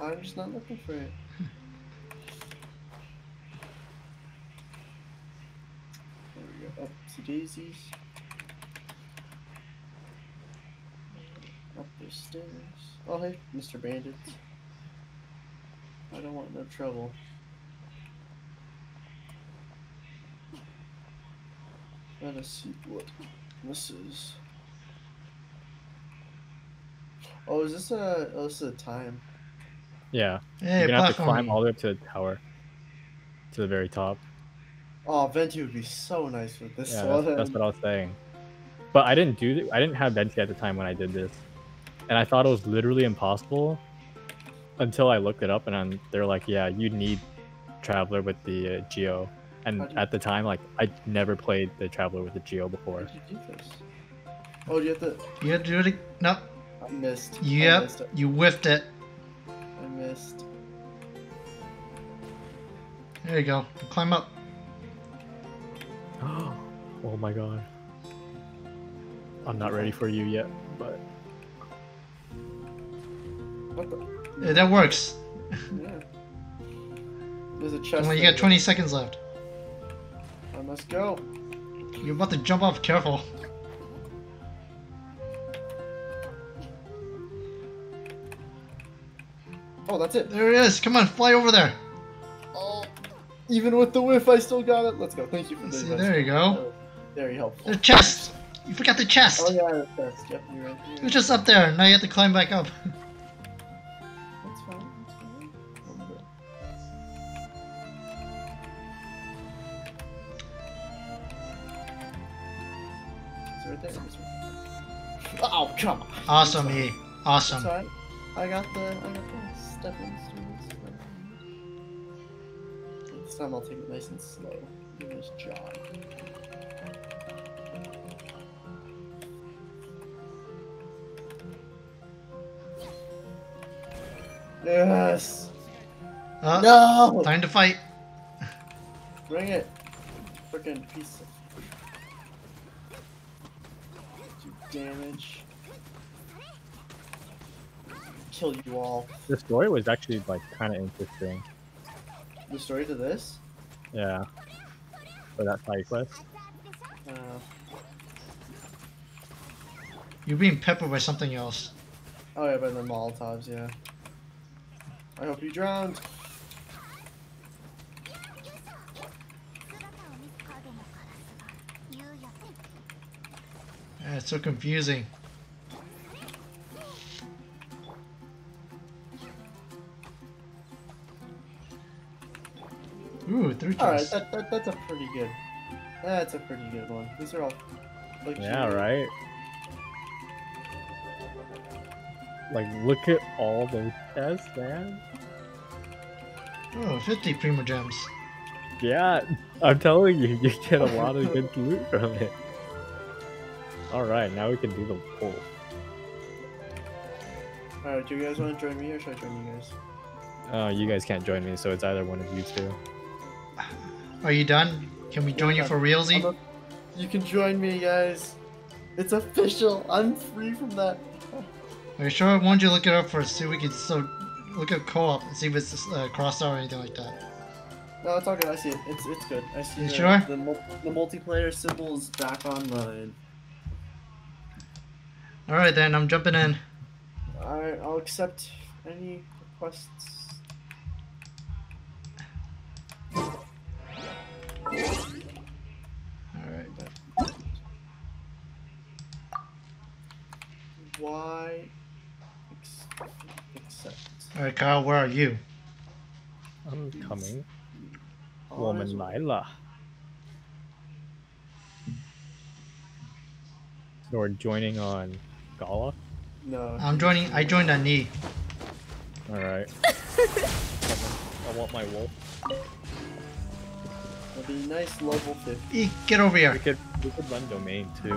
I'm just not looking for it. There we go. Up to daisies. Up the stairs. Oh hey, Mr. Bandits. I don't want no trouble. Let us see what this is. Oh, is this a? Oh, this is a time. Yeah, Hey, you're gonna have to platform. climb all the way up to the tower, to the very top. Oh, Venti would be so nice with this Yeah, one. that's, that's what I was saying. But I didn't do th- I didn't have Venti at the time when I did this, and I thought it was literally impossible until I looked it up, and I'm, they're like, "Yeah, you need Traveler with the uh, Geo." And How do you- at the time, like I never played the Traveler with the Geo How before. did you do this? Oh, you have to. You have to do it. ag- No. I missed. I Yep. missed it. You whiffed it. I missed. There you go. Climb up. oh my god. I'm not ready for you yet, but What the? Yeah, that works. Yeah. There's a chest. Well, you got 20 seconds left. I must go. You're about to jump off. Careful. Oh, that's it. There it is. Come on, fly over there. Oh, even with the whiff, I still got it. Let's go. Thank you for the See, there you go. Oh, Very helpful. The chest. You forgot the chest. Oh yeah, the chest. Yep, you're right. You're It's just up there. Now you have to climb back up. Awesome, E. Awesome. Alright. I got the. I got the stepping stools. This time I'll take it nice and slow. You just jog. Yes. Uh, No. Time to fight. Bring it. Freaking piece of. Damage. Kill you all. the story was actually like kind of interesting. The story to this? Yeah. For that side quest. Uh, You're being peppered by something else. oh yeah, by the Molotovs, yeah. I hope you drowned. Yeah, it's so confusing. Ooh, three Alright, that, that, that's a pretty good. That's a pretty good one. These are all. Like, Yeah, right. Like, look at all those chests, man. Oh, 50 Primogems. Yeah, I'm telling you, you get a lot of good loot from it. Alright, now we can do the pull. Alright, do you guys want to join me or should I join you guys? Oh, you guys can't join me, so it's either one of you two. Are you done? Can we join you for realsy? A- You can join me, guys. It's official. I'm free from that. Are you sure? Why don't you look it up first? See if we can so look at co-op and see if it's uh, crossed out or anything like that. No, it's all good. I see it. It's it's good. I see You the, sure? the, mul- the multiplayer symbol is back online. All right, then I'm jumping in. Alright, I'll accept any requests. All right. Why ex- accept? All right, Kyle, where are you? I'm coming. 我们来了。So we're joining on Gala. No. I'm joining. I joined on knee. All right. I want my wolf. That'd be nice level 50. E, get over We here. could we could run domain too.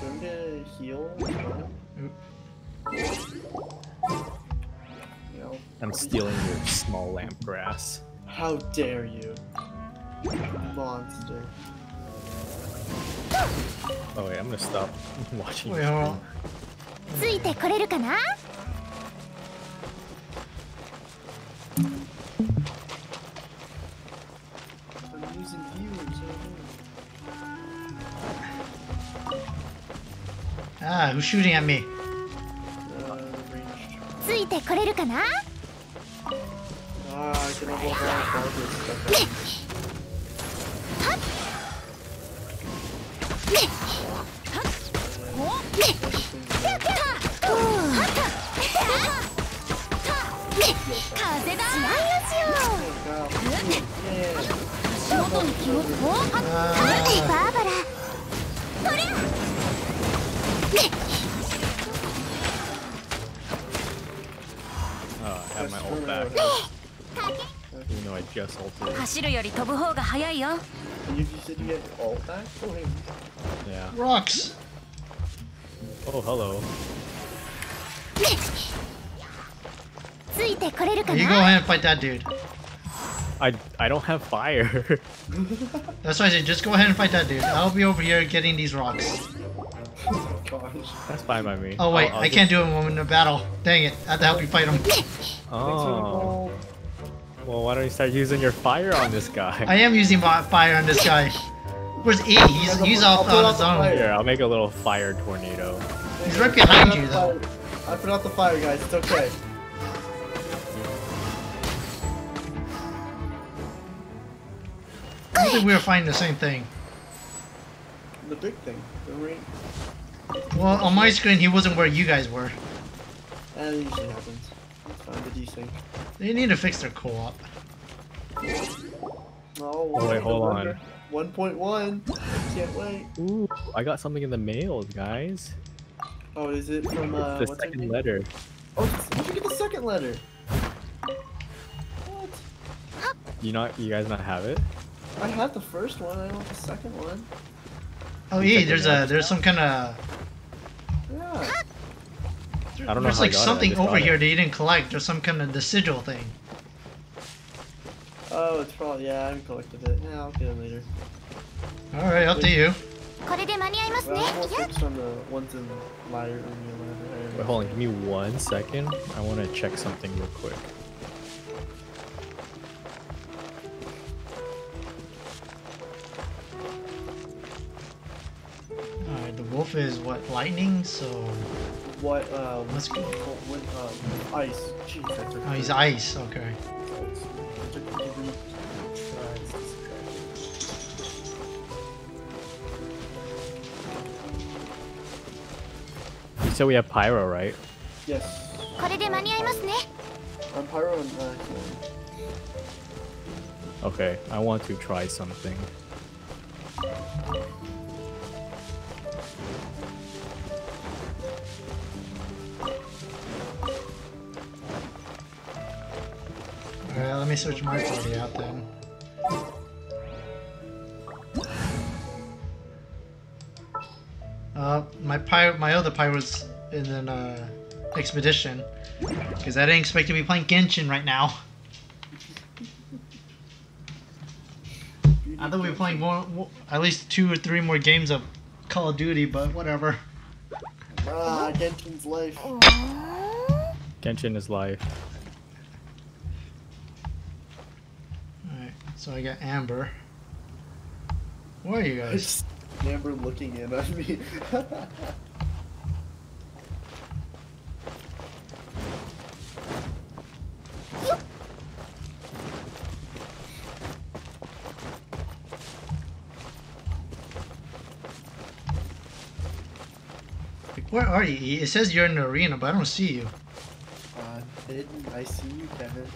Don't get a heal. it's fine. You know, I'm stealing your small lamp grass. how dare you? Monster. Oh wait, I'm gonna stop watching. Wait, your hold on. Using viewers. Ah, who's shooting at me? Uh, ranged. ついてこれるかな Ah, I can up all Barbara's stuff. 風だ試合をしよう足元に気をつこうバーバラこりゃ走るより飛ぶ方が早いよ。You said you had all back for him. Yeah. Rocks! Oh, hello. You go ahead and fight that dude. I I don't have fire. That's why I said just go ahead and fight that dude. I'll be over here getting these rocks. Gosh. That's fine by me. Oh wait, I'll- I'll I can't do it when we're in a battle. Dang it! I have to help you fight him. just- Thanks for the Oh. Well, why don't you start using your fire on this guy? I am using my fire on this guy. Where's E? He's he's off on his own. Here, I'll make a little fire tornado. He's right behind you, though. out the fire- I put out the fire, guys. It's okay. Don't think we were finding the same thing. The big thing. The ring. Well, on my screen, he wasn't where you guys were. That usually happens. It's fine. The desync. They need to fix their co-op. Oh, Oh, wait, hold on. 1.1. I can't wait. Ooh, I got something in the mail, guys. Oh, is it from uh? the second letter. Oh, did you get the second letter. What? You not, you guys not have it? I have the first one. I want the second one. Oh yeah, there's a there's some kind of. Yeah. I don't know. There's like something over here it. that you didn't collect. There's some kind of decidual thing. Oh, it's probably yeah. I haven't collected it. Yeah, I'll get it later. All right, up to you. Well, I'm on the ones in. Wait, hold on. Give me one second. I want to check something real quick. Alright, the wolf is what, lightning? So. What, uh. Let's go. What, uh, ice. Jeez, oh, he's ice, okay. So we have pyro, right? Yes. I'm pyro and uh, Okay, I want to try something. All right, let me switch my party out then. Uh, my pyro, my other pyro's in an uh, expedition, because I didn't expect to be playing Genshin right now. I thought we were playing more, more, at least two or three more games of Call of Duty, but whatever. ah, Genshin's life. Genshin is life. Alright, so I got Amber. Where are you guys? Amber looking in on me. Where are you? It says you're in the arena, but I don't see you. Uh. I see you, Kevin.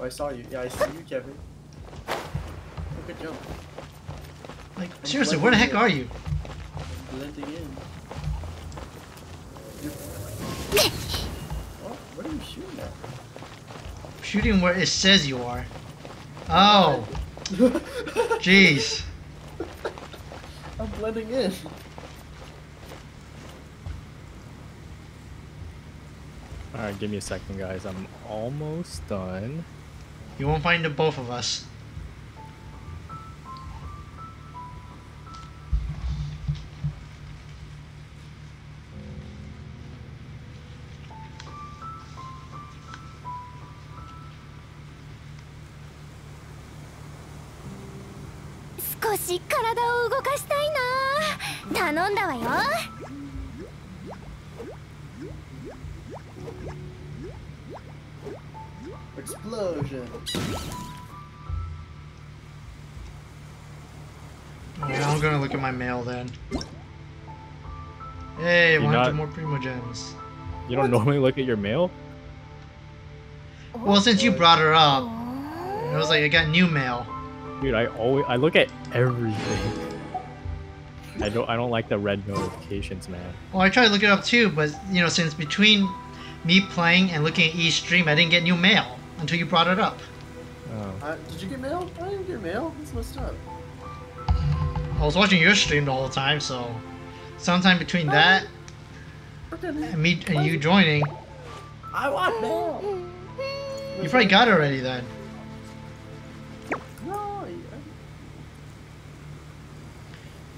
Oh, I saw you. Yeah, I see you, Kevin. Good jump. Like, seriously, where the heck are you? Blending in. You're... Oh, what are you shooting at? Shooting where it says you are. Oh, jeez. I'm blending in. Alright, give me a second, guys. I'm almost done. You won't find the both of us. - look at my mail then. Hey, You're 100 not- more Primogems. You don't normally look at your mail? Well, since you brought her up, it was like I got new mail. Dude, I always I look at everything. I don't I don't like the red notifications, man. Well, I tried to look it up too, but you know, since between me playing and looking at each stream, I didn't get new mail until you brought it up. Oh. Uh, did you get mail? I didn't get mail. That's messed up. I was watching your stream the whole time, so sometime between oh. that and me and you joining, I want mail. you probably got it already then. No,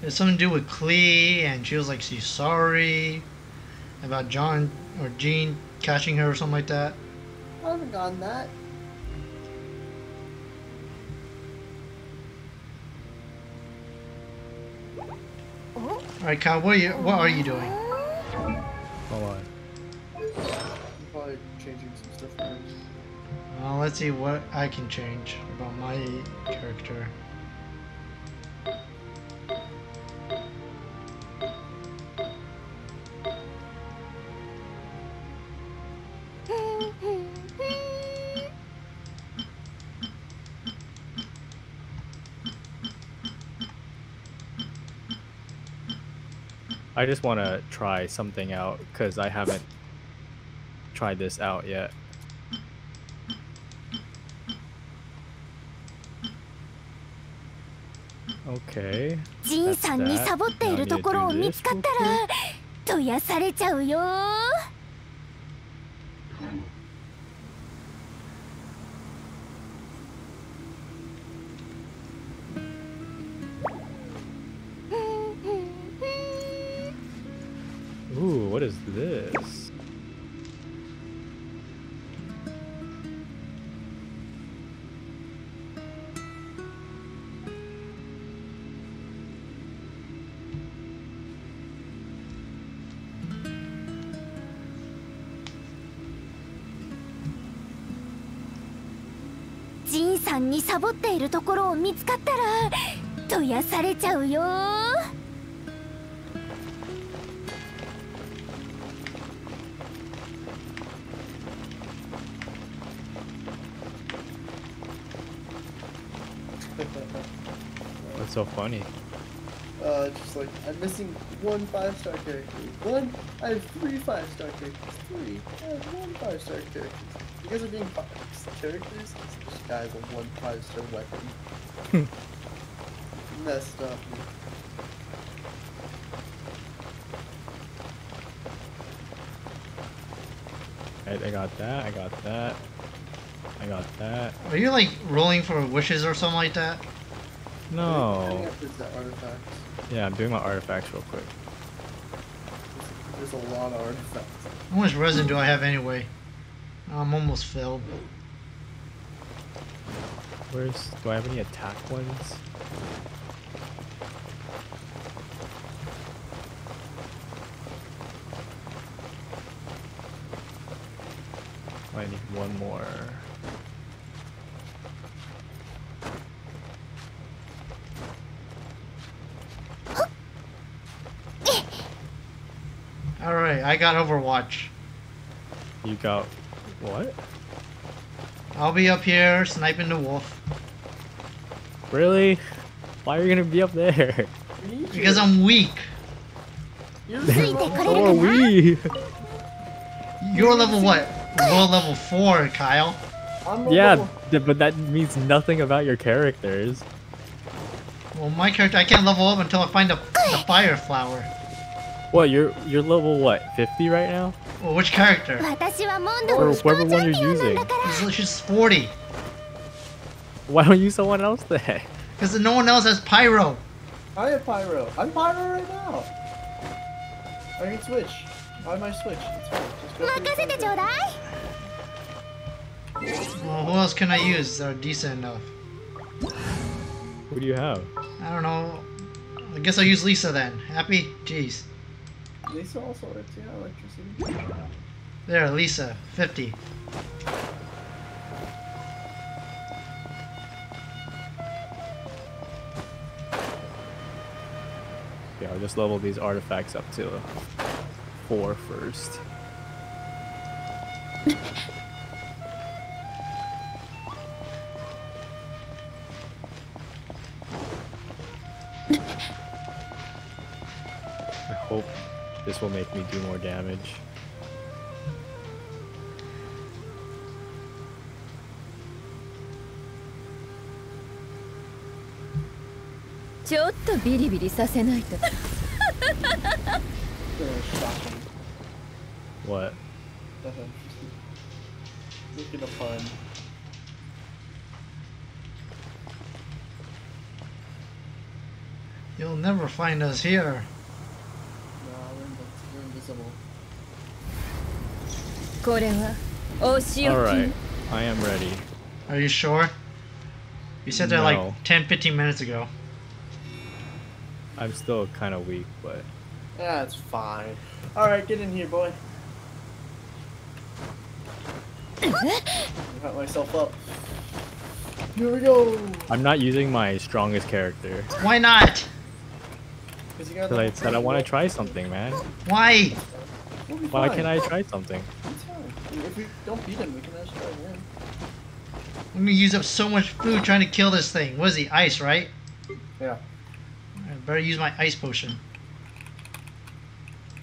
It's something to do with Klee, and she was like, she's sorry about John or Jean catching her or something like that. I haven't gotten that. All right, Kyle, what are you what are you doing? Hold on. I'm probably changing some stuff around. Well, let's see what I can change about my character. I just want to try something out because I haven't tried this out yet. Okay. ジンさんにサボっているところを見つかったらとやされちゃうよ 見つかったらとやされちゃうよ What's so funny? Uh, just like I'm missing one five star character. One, I have three five star characters. Three, I have one five star character. You guys are being five characters. This guy's a one five star weapon. Messed up. Right, I got that. I got that. I got that. Are you like rolling for wishes or something like that? No. think it's the artifacts. Yeah, I'm doing my artifacts real quick. There's a lot of artifacts. How much resin do I have anyway? I'm almost filled. Where's? Do I have any attack ones? Oh, I need one more. All right, I got Overwatch. You got What? I'll be up here sniping the wolf Really? Why are you gonna be up there? Because I'm weak. so are we. You're level what? Low level 4, Kyle. Yeah, but that means nothing about your characters. Well, my character, I can't level up until I find a, fire flower. What, you're you're level what, 50 right now? Well, which character? Or whoever one you're using. She's 40. Why don't you someone else there? Because no one else has pyro. I have pyro. I'm pyro right now. I can switch. Why am I switch? Well, who else can I use that are decent enough? Who do you have? I don't know. I guess I'll use Lisa then. Happy? Jeez. Lisa also works, yeah, electricity. There, Lisa, 50. Yeah, I'll just level these artifacts up to four first. I hope this will make me do more damage. ちょっとビリビリさせないと Gonna shock him. What? Nothing. Making a pun. You'll never find us here. No, we're, invi- we're invisible. これはお仕置き Alright, I am ready. Are you sure? You said that like No. 10, 15 minutes ago. I'm still kind of weak, but Yeah, it's fine. Alright, get in here, boy. Got myself up. Here we go. I'm not using my strongest character. Why not? Cause you got Because I the- said I want to try something, man. Why? We'll Why fine. can't I try something? It's fine. If we don't beat him, we can actually try win. I'm gonna use up so much food trying to kill this thing. What is he? Ice, right? Yeah. I better use my ice potion.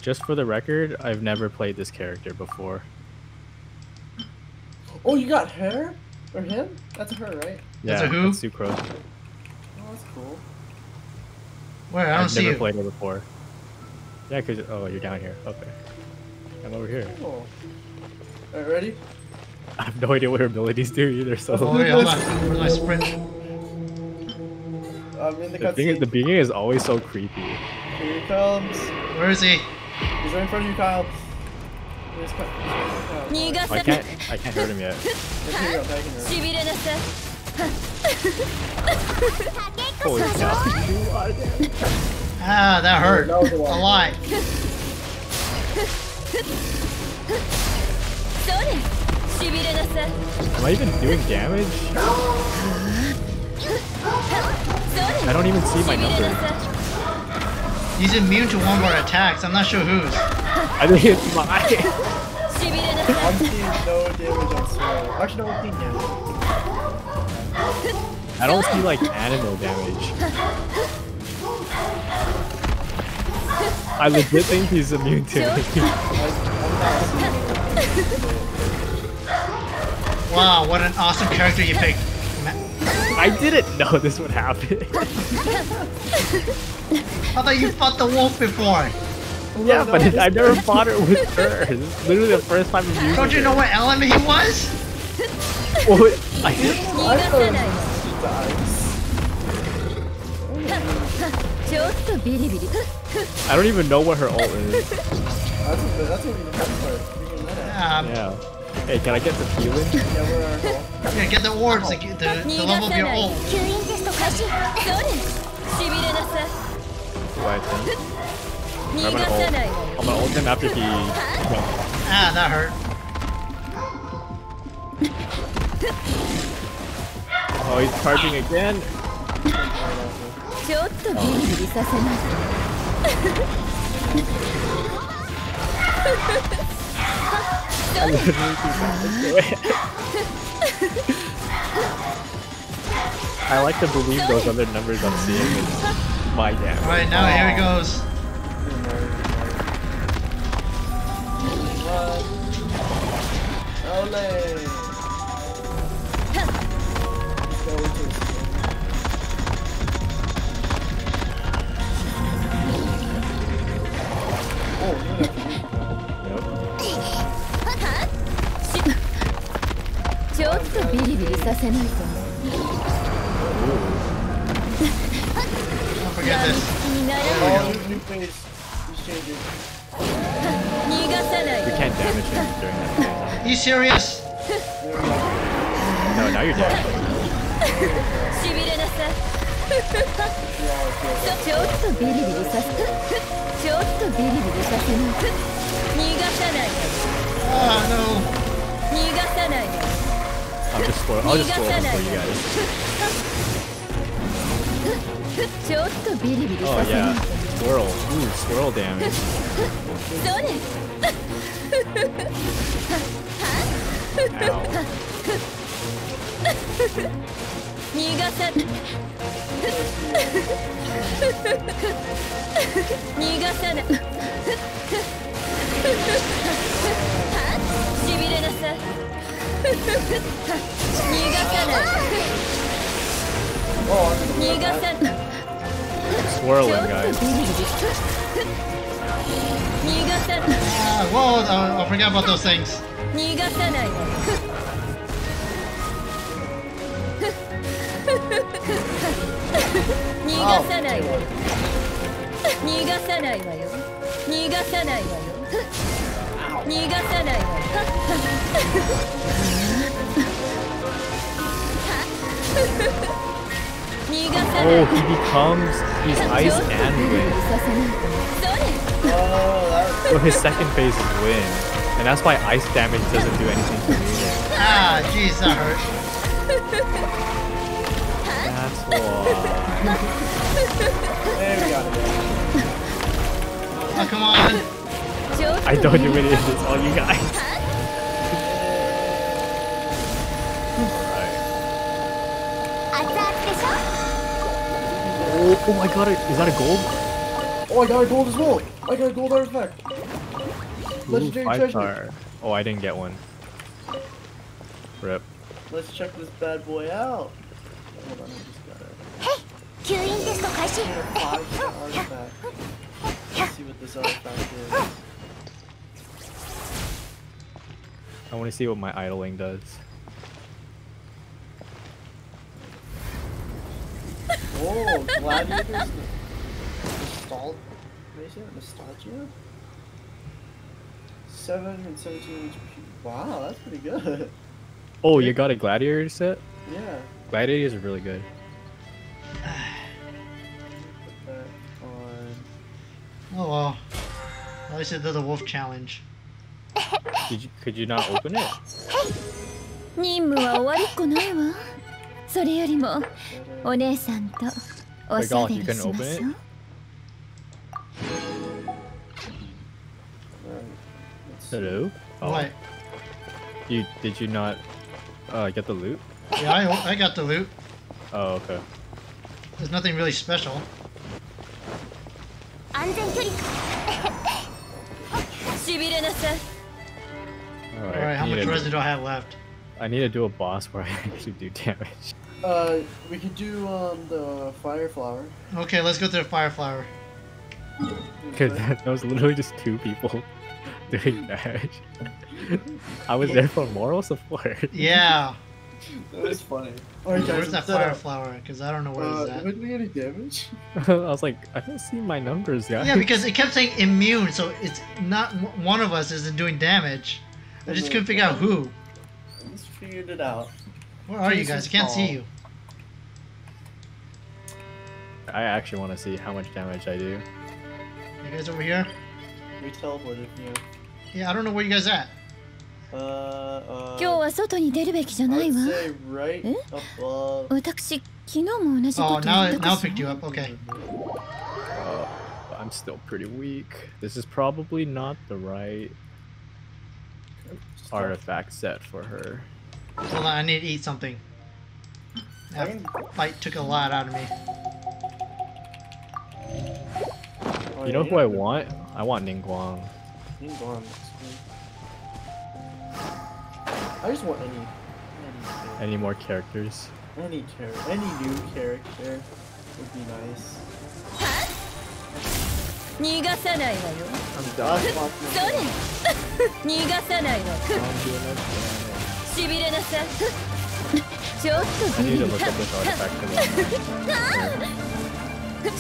Just for the record, I've never played this character before. Oh, you got her? Or him? That's her, right? Yeah, That's a who? That's Sucrose. Oh, that's cool. Where? I don't I've see never you. played her before. Yeah, cause oh, you're down here. Okay, I'm over here. Cool. Alright, ready? I have no idea what her abilities do either. So Oh, wait, hold on. Where's my sprint? I'm in the, the cutscene. The beginning is always so creepy. Here he comes. Where is he? He's right in front of you, Kyle. He's Kyle. I can't. I can't hurt him yet. Holy cow! ah, that hurt. A lot. Am I even doing damage? I don't even see my number. He's immune to one more attacks. I'm not sure whose. I think it's mine. I'm seeing no damage on Swirl. Actually, no, I'm damage. I don't see like animal damage. I legit think he's immune to it. wow, what an awesome character you picked. I didn't know this would happen. I thought you fought the wolf before. Yeah, but I never fought her with her. This is literally the first time I've used Don't you know what element he was? What? I. I don't even know what her ult is. That's what, that's we. Yeah. yeah. Hey, can I get the healing? yeah, get the orbs, the, the, the level of your ult. I think? I'm gonna ult. I'm gonna ult him after he... Ah, that hurt. Oh, he's charging again? Oh. I literally keep running to it. I like to believe those other numbers I'm seeing is my damage. Alright, now here he goes. Run. Ole. とビリビリさせないと Don't forget this. Oh, We can't damage him during that phase. He's serious. No, now you're dead. しびれなさ.ちょっとビリビリさせちょっとビリビリさせない逃がさない Ah, no. 逃がさない I'll just spoil. I'll just spoil them for you guys. ちょっとビリビリ Oh させな yeah, い swirl. Ooh, swirl damage. それ Ow. Swirling, guys. ビリビリ逃がさない Ah, whoa, I, I forgot about those things. 逃がさない 逃がさないわよ逃がさないわよ逃がさないわよ逃がさないわよ逃がさない Oh, he becomes he's ice ちょっとビ and リビリ wind. させないとそれ Oh, that So his second phase is wind, and that's why ice damage doesn't do anything to me. either. Ah, jeez, that hurt. That's why. there we got it. Oh, come on. ちょっと I don't do any of this, all you guys. Alright. 熱々でしょ Oh, oh my god, is that a gold? Oh, I got a gold as well. I got a gold artifact. Ooh, Legendary five treasure. star. Oh, I didn't get one. Rip. Let's check this bad boy out. Hold on, I just got it. 吸引テスト開始 I got a five star artifact. Let's see what this artifact is. I want to see what my idling does. Oh, gladiators. Nostal. What is it? Nostalgia. Seven and seventeen HP. Wow, that's pretty good. Oh, you got a gladiator set? Yeah. Gladiators are really good. Put that on. Oh well. At least it did the wolf challenge. Did you, could you not open it? 任務は終わりっこないわそれよりもお姉さんとおしゃべりしましょう. Hello? Oh, What? You did you not uh, get the loot? Yeah, I, I got the loot. Oh, okay. There's nothing really special. 安全距離しびれなさい All right. Alright, how much resin do I have left? I need to do a boss where I actually do damage. Uh, we could do um the fire flower. Okay, let's go to the fire flower. Because that, that was literally just two people doing damage. I was there for moral support. Yeah. That was funny. Alright, guys, Where's that let's set fire up. flower? Because I don't know where Uh, it's at. did we get any damage? I was like, I don't see my numbers, guys. Yeah, because it kept saying immune, so it's not one of us isn't doing damage. I just couldn't figure out who. I just figured it out. Where are you Jason guys? I can't see Paul. you. I actually want to see how much damage I do. You guys over here? We teleported you. Yeah, I don't know where you guys at. Uh, uh. 今日は外に出るべきじゃない I'd わ say right Eh? above. 私昨日も同じこ Oh, と言 now った now か I し picked you ら up. Okay. Uh, I'm still pretty weak. This is probably not the right. artifact set for her. Hold on, I need to eat something. That fight took a lot out of me. Oh, You know yeah, who I yeah. want? I want Ningguang. Ning Guang looks cool. I just want any, any, Any more characters? any character, any new character would be nice. 逃がさないわよ。それ逃さないの。しびれなさい。ちょっとビリビリ。ち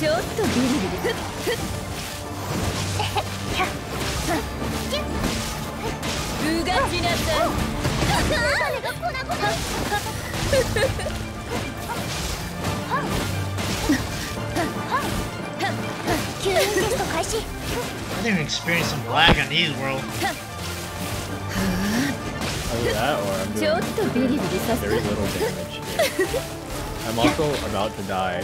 ょっとビリビリ。うがちなさい。誰が粉々。Ha ha ha! I didn't even experience some lag on these worlds. Either that or I'm doing very little damage here. I'm also about to die.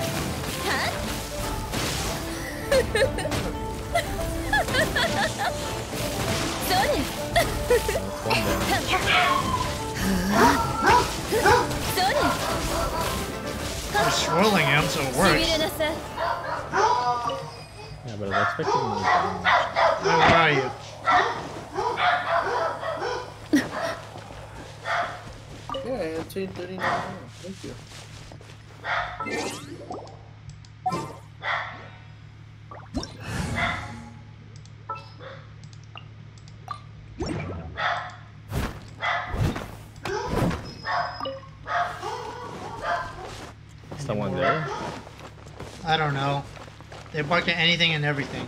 I'm swirling him so it works. Yeah, but I was expecting you. How are you? yeah, I have 239. Thank you. Someone there? I don't know. They bark at anything and everything.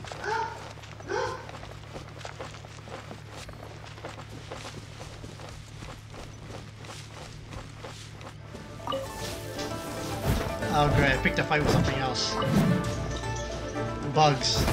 Oh great, I picked a fight with something else. Bugs.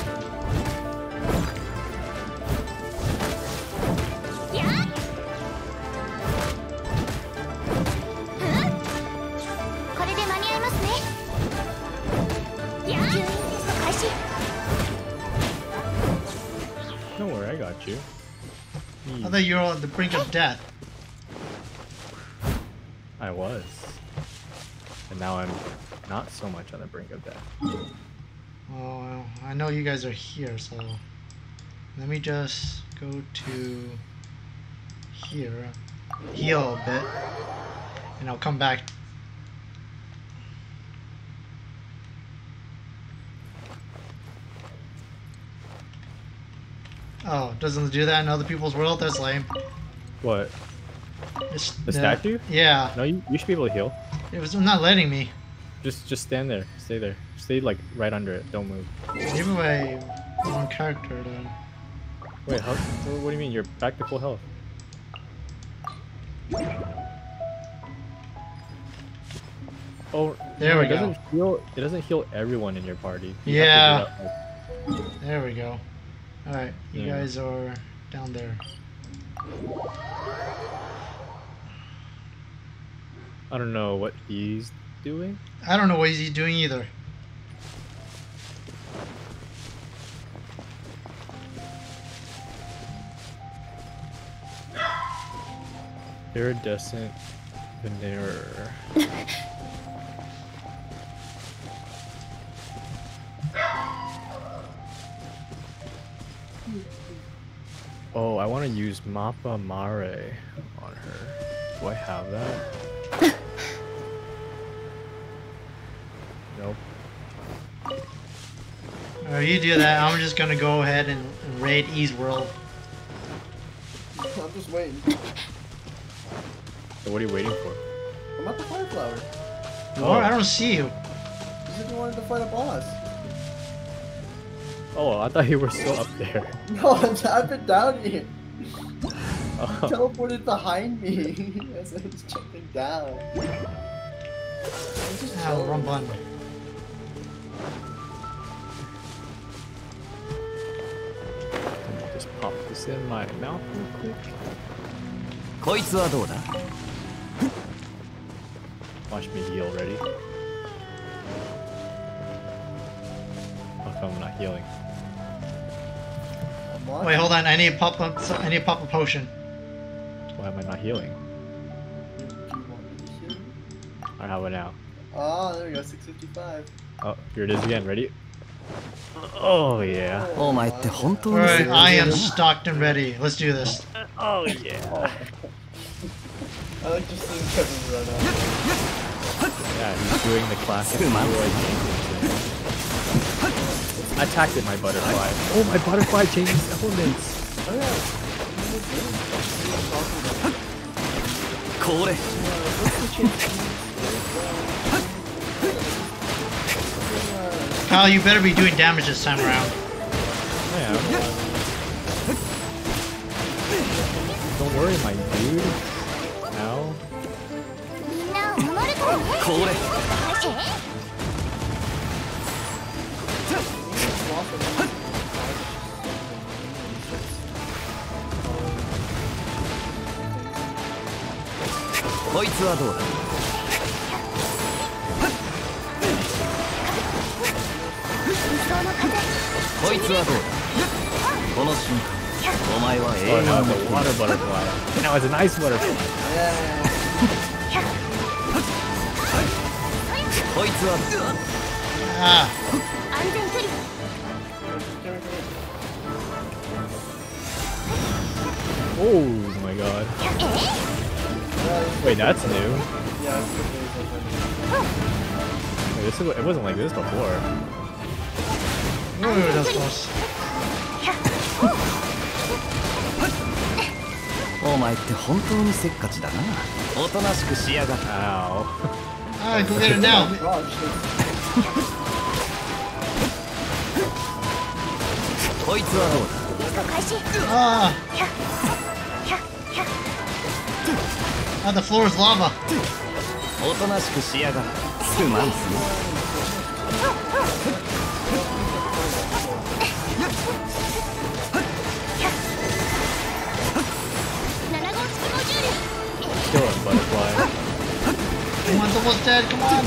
Worry, I. Hmm. I thought you were on the brink of death. I was. And now I'm not so much on the brink of death. Oh, well, I know you guys are here, so let me just go to here, heal a bit, and I'll come back. Oh, doesn't do that in other people's world? That's lame. What? It's, The statue? Yeah, No, you, you should be able to heal. it was not letting me. Just just stand there. Stay there. Stay like right under it. Don't move. Give away one character though. Wait, how, what do you mean? You're back to full health. Oh, There no, we it go. Doesn't heal, it doesn't heal everyone in your party. You Yeah. have to do that, There we go. Alright, you Yeah. guys are down there. I don't know what he's doing. I don't know what he's doing either. Iridescent veneer. oh, I want to use Mappa Mare on her. Do I have that? nope. Uh, you do that, I'm just gonna go ahead and, and raid E's World. I'm just waiting. So what are you waiting for? I'm at the fire flower. Oh, I don't see you. You said you wanted to fight a boss. Oh, I thought you were still up there. No, I've been down here. Oh, Teleported behind me as I was jumping down. I'm just Ah, chilling. wrong button. let me just pop this in my mouth real quick. こいつはどうだ Watch me heal. Ready? How come I'm not healing? What? Wait, hold on. I need a pop up. I need pop a potion. Why am I not healing? Or how about now? Oh, there we go. 655. Oh, here it is again. Ready? Oh yeah. Oh my. Alright, I am stocked and ready. Let's do this. Oh yeah. I like just seeing Kevin run out. Yeah, he's doing the classic attacked it, my butterfly. I, oh, my butterfly changes elements. Oh, yeah. Kyle, you better be doing damage this time around. Yeah. Don't worry, my dude. Ow. Cool. こいつはどうだ？こいつはどうだ？この瞬間ルバルトワルルバルトこいつは Oh my god. Wait, that's new. Wait, this is, it wasn't like this before. Oh that's close. Ow. Alright, go get it now. ah! Oh, the floor is lava. Kill him, butterfly. Come on, almost dead, come on!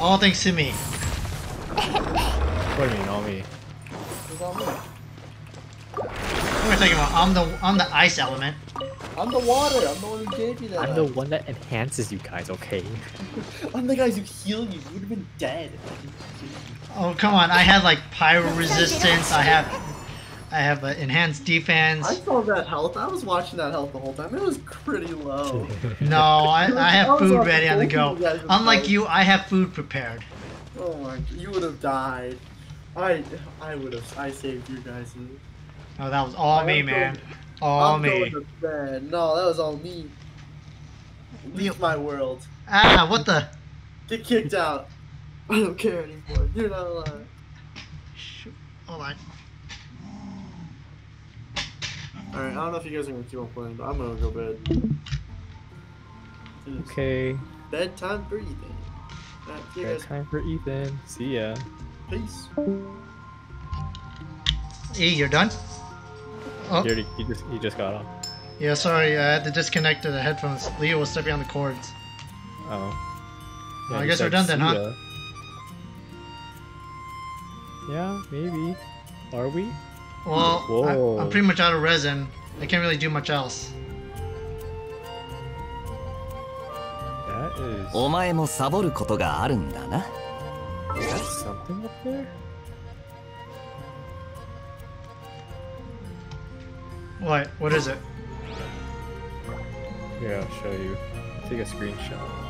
All thanks to me. What do you mean, all me? It's on me. What am I talking about? I'm the I'm the ice element. I'm the water. I'm the one who gave you that. I'm the one that enhances you guys, okay? I'm the guys who heal you. You would have been dead. Oh come on! I had like pyro resistance. I have I have uh, enhanced defense. I saw that health. I was watching that health the whole time. It was pretty low. No, I, I have food on ready on the go. of you guys' Unlike you, I have food prepared. Oh my! You would have died. I I would have. I saved you guys. Oh, that was all I'm me, going- man. All I'm me. going to bed. No, that was all me. Leave my world. Ah, what the? Get kicked out. I don't care anymore. You're not allowed. Shoot. Hold on. Alright, I don't know if you guys are gonna keep on playing, but I'm gonna go bed. Okay. Bedtime for Ethan. Alright, see you Okay, guys. time for Ethan. See ya. Peace. E, you're done? Oh, He, already, he just he just got off. yeah, sorry, I had to disconnect the headphones. Leo was stepping on the cords. Oh. Well, I he guess we're said, done then, "See huh?" ya." Yeah, maybe. Are we? Well, Whoa. I, I'm pretty much out of resin. I can't really do much else. That is. お前もサボることがあるんだな Is that something up there? What? What is it? Here, I'll show you. Take a screenshot.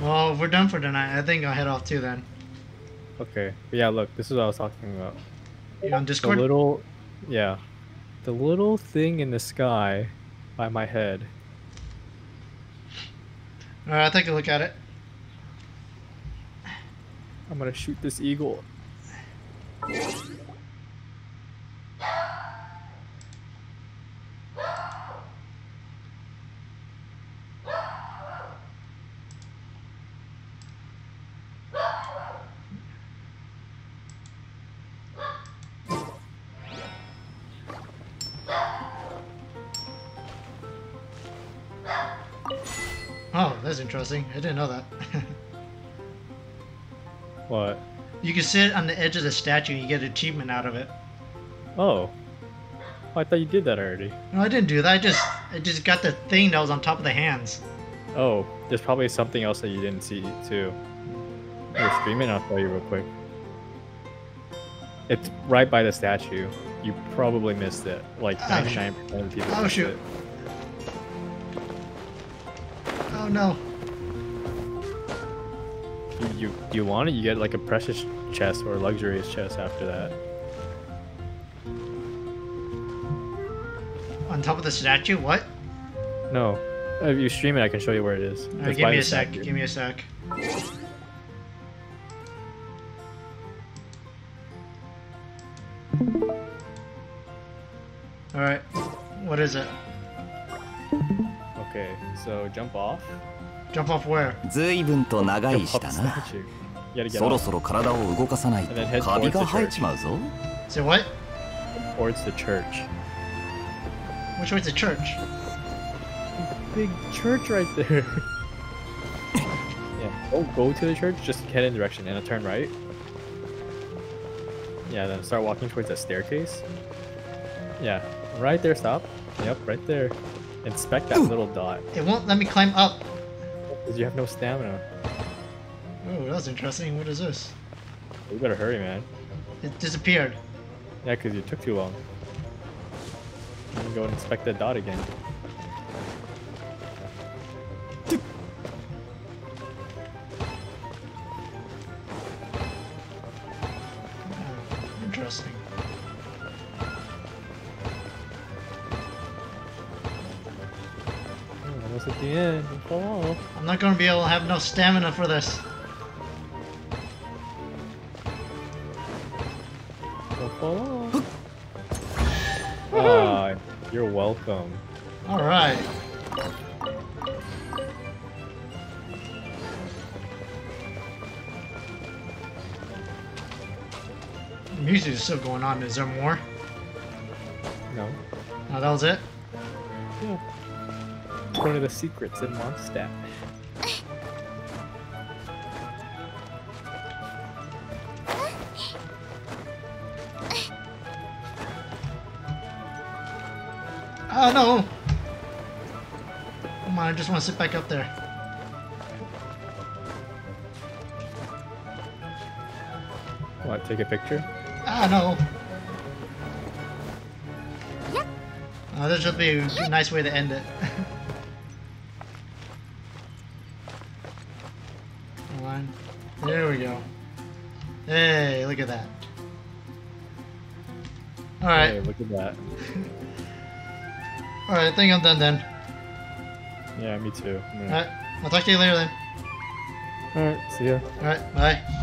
Well, we're done for tonight. I think I'll head off too then. Okay. Yeah, look, this is what I was talking about. You on The little, yeah, the little thing in the sky by my head. Alright, I'll take a look at it. I'm gonna shoot this eagle. Interesting. I didn't know that. What? you can sit on the edge of the statue and you get achievement out of it. Oh. Oh, I thought you did that already. No, I didn't do that. I just I just got the thing that was on top of the hands. Oh, there's probably something else that you didn't see too. You're streaming, I'll tell you real quick. It's right by the statue. You probably missed it. Like Oh, shoot. 99% of people. Oh, shoot. it. Oh no. You, you you want it? You get like a precious chest or a luxurious chest after that. On top of the statue? What? No, if you stream it, I can show you where it is. Give me a sec. statue. Give me a sec. Alright. What is it? Okay, so jump off. Jump off where? 随分と長い Jump し up だ the な statue. You gotta get そろ off そろ体を動かさないと And then head カビ towards the が生え church. ちまうぞ Say what? towards the church. Which way's the church? Big church right there. yeah, don't go to the church. Just head in direction and a turn right. Yeah, then start walking towards that staircase. Yeah, right there. Stop. Yep, right there. Inspect that little dot It won't let me climb up. because you have no stamina. Oh, that was interesting. What is this? You better hurry, man. It disappeared. Yeah, because you took too long. You can go and inspect that dot again. Have no stamina for this. Don't fall off. Ah, you're welcome. Alright. Music is still going on. Is there more? No. Oh, that was it? Yeah. It's one of the secrets in Mondstadt. Oh no! Come on, I just want to sit back up there. What, take a picture? Ah no! Oh, this should be a nice way to end it. alright, I think I'm done then. Yeah, me too. Alright, I'll talk to you later then. Alright, see ya. Alright, bye.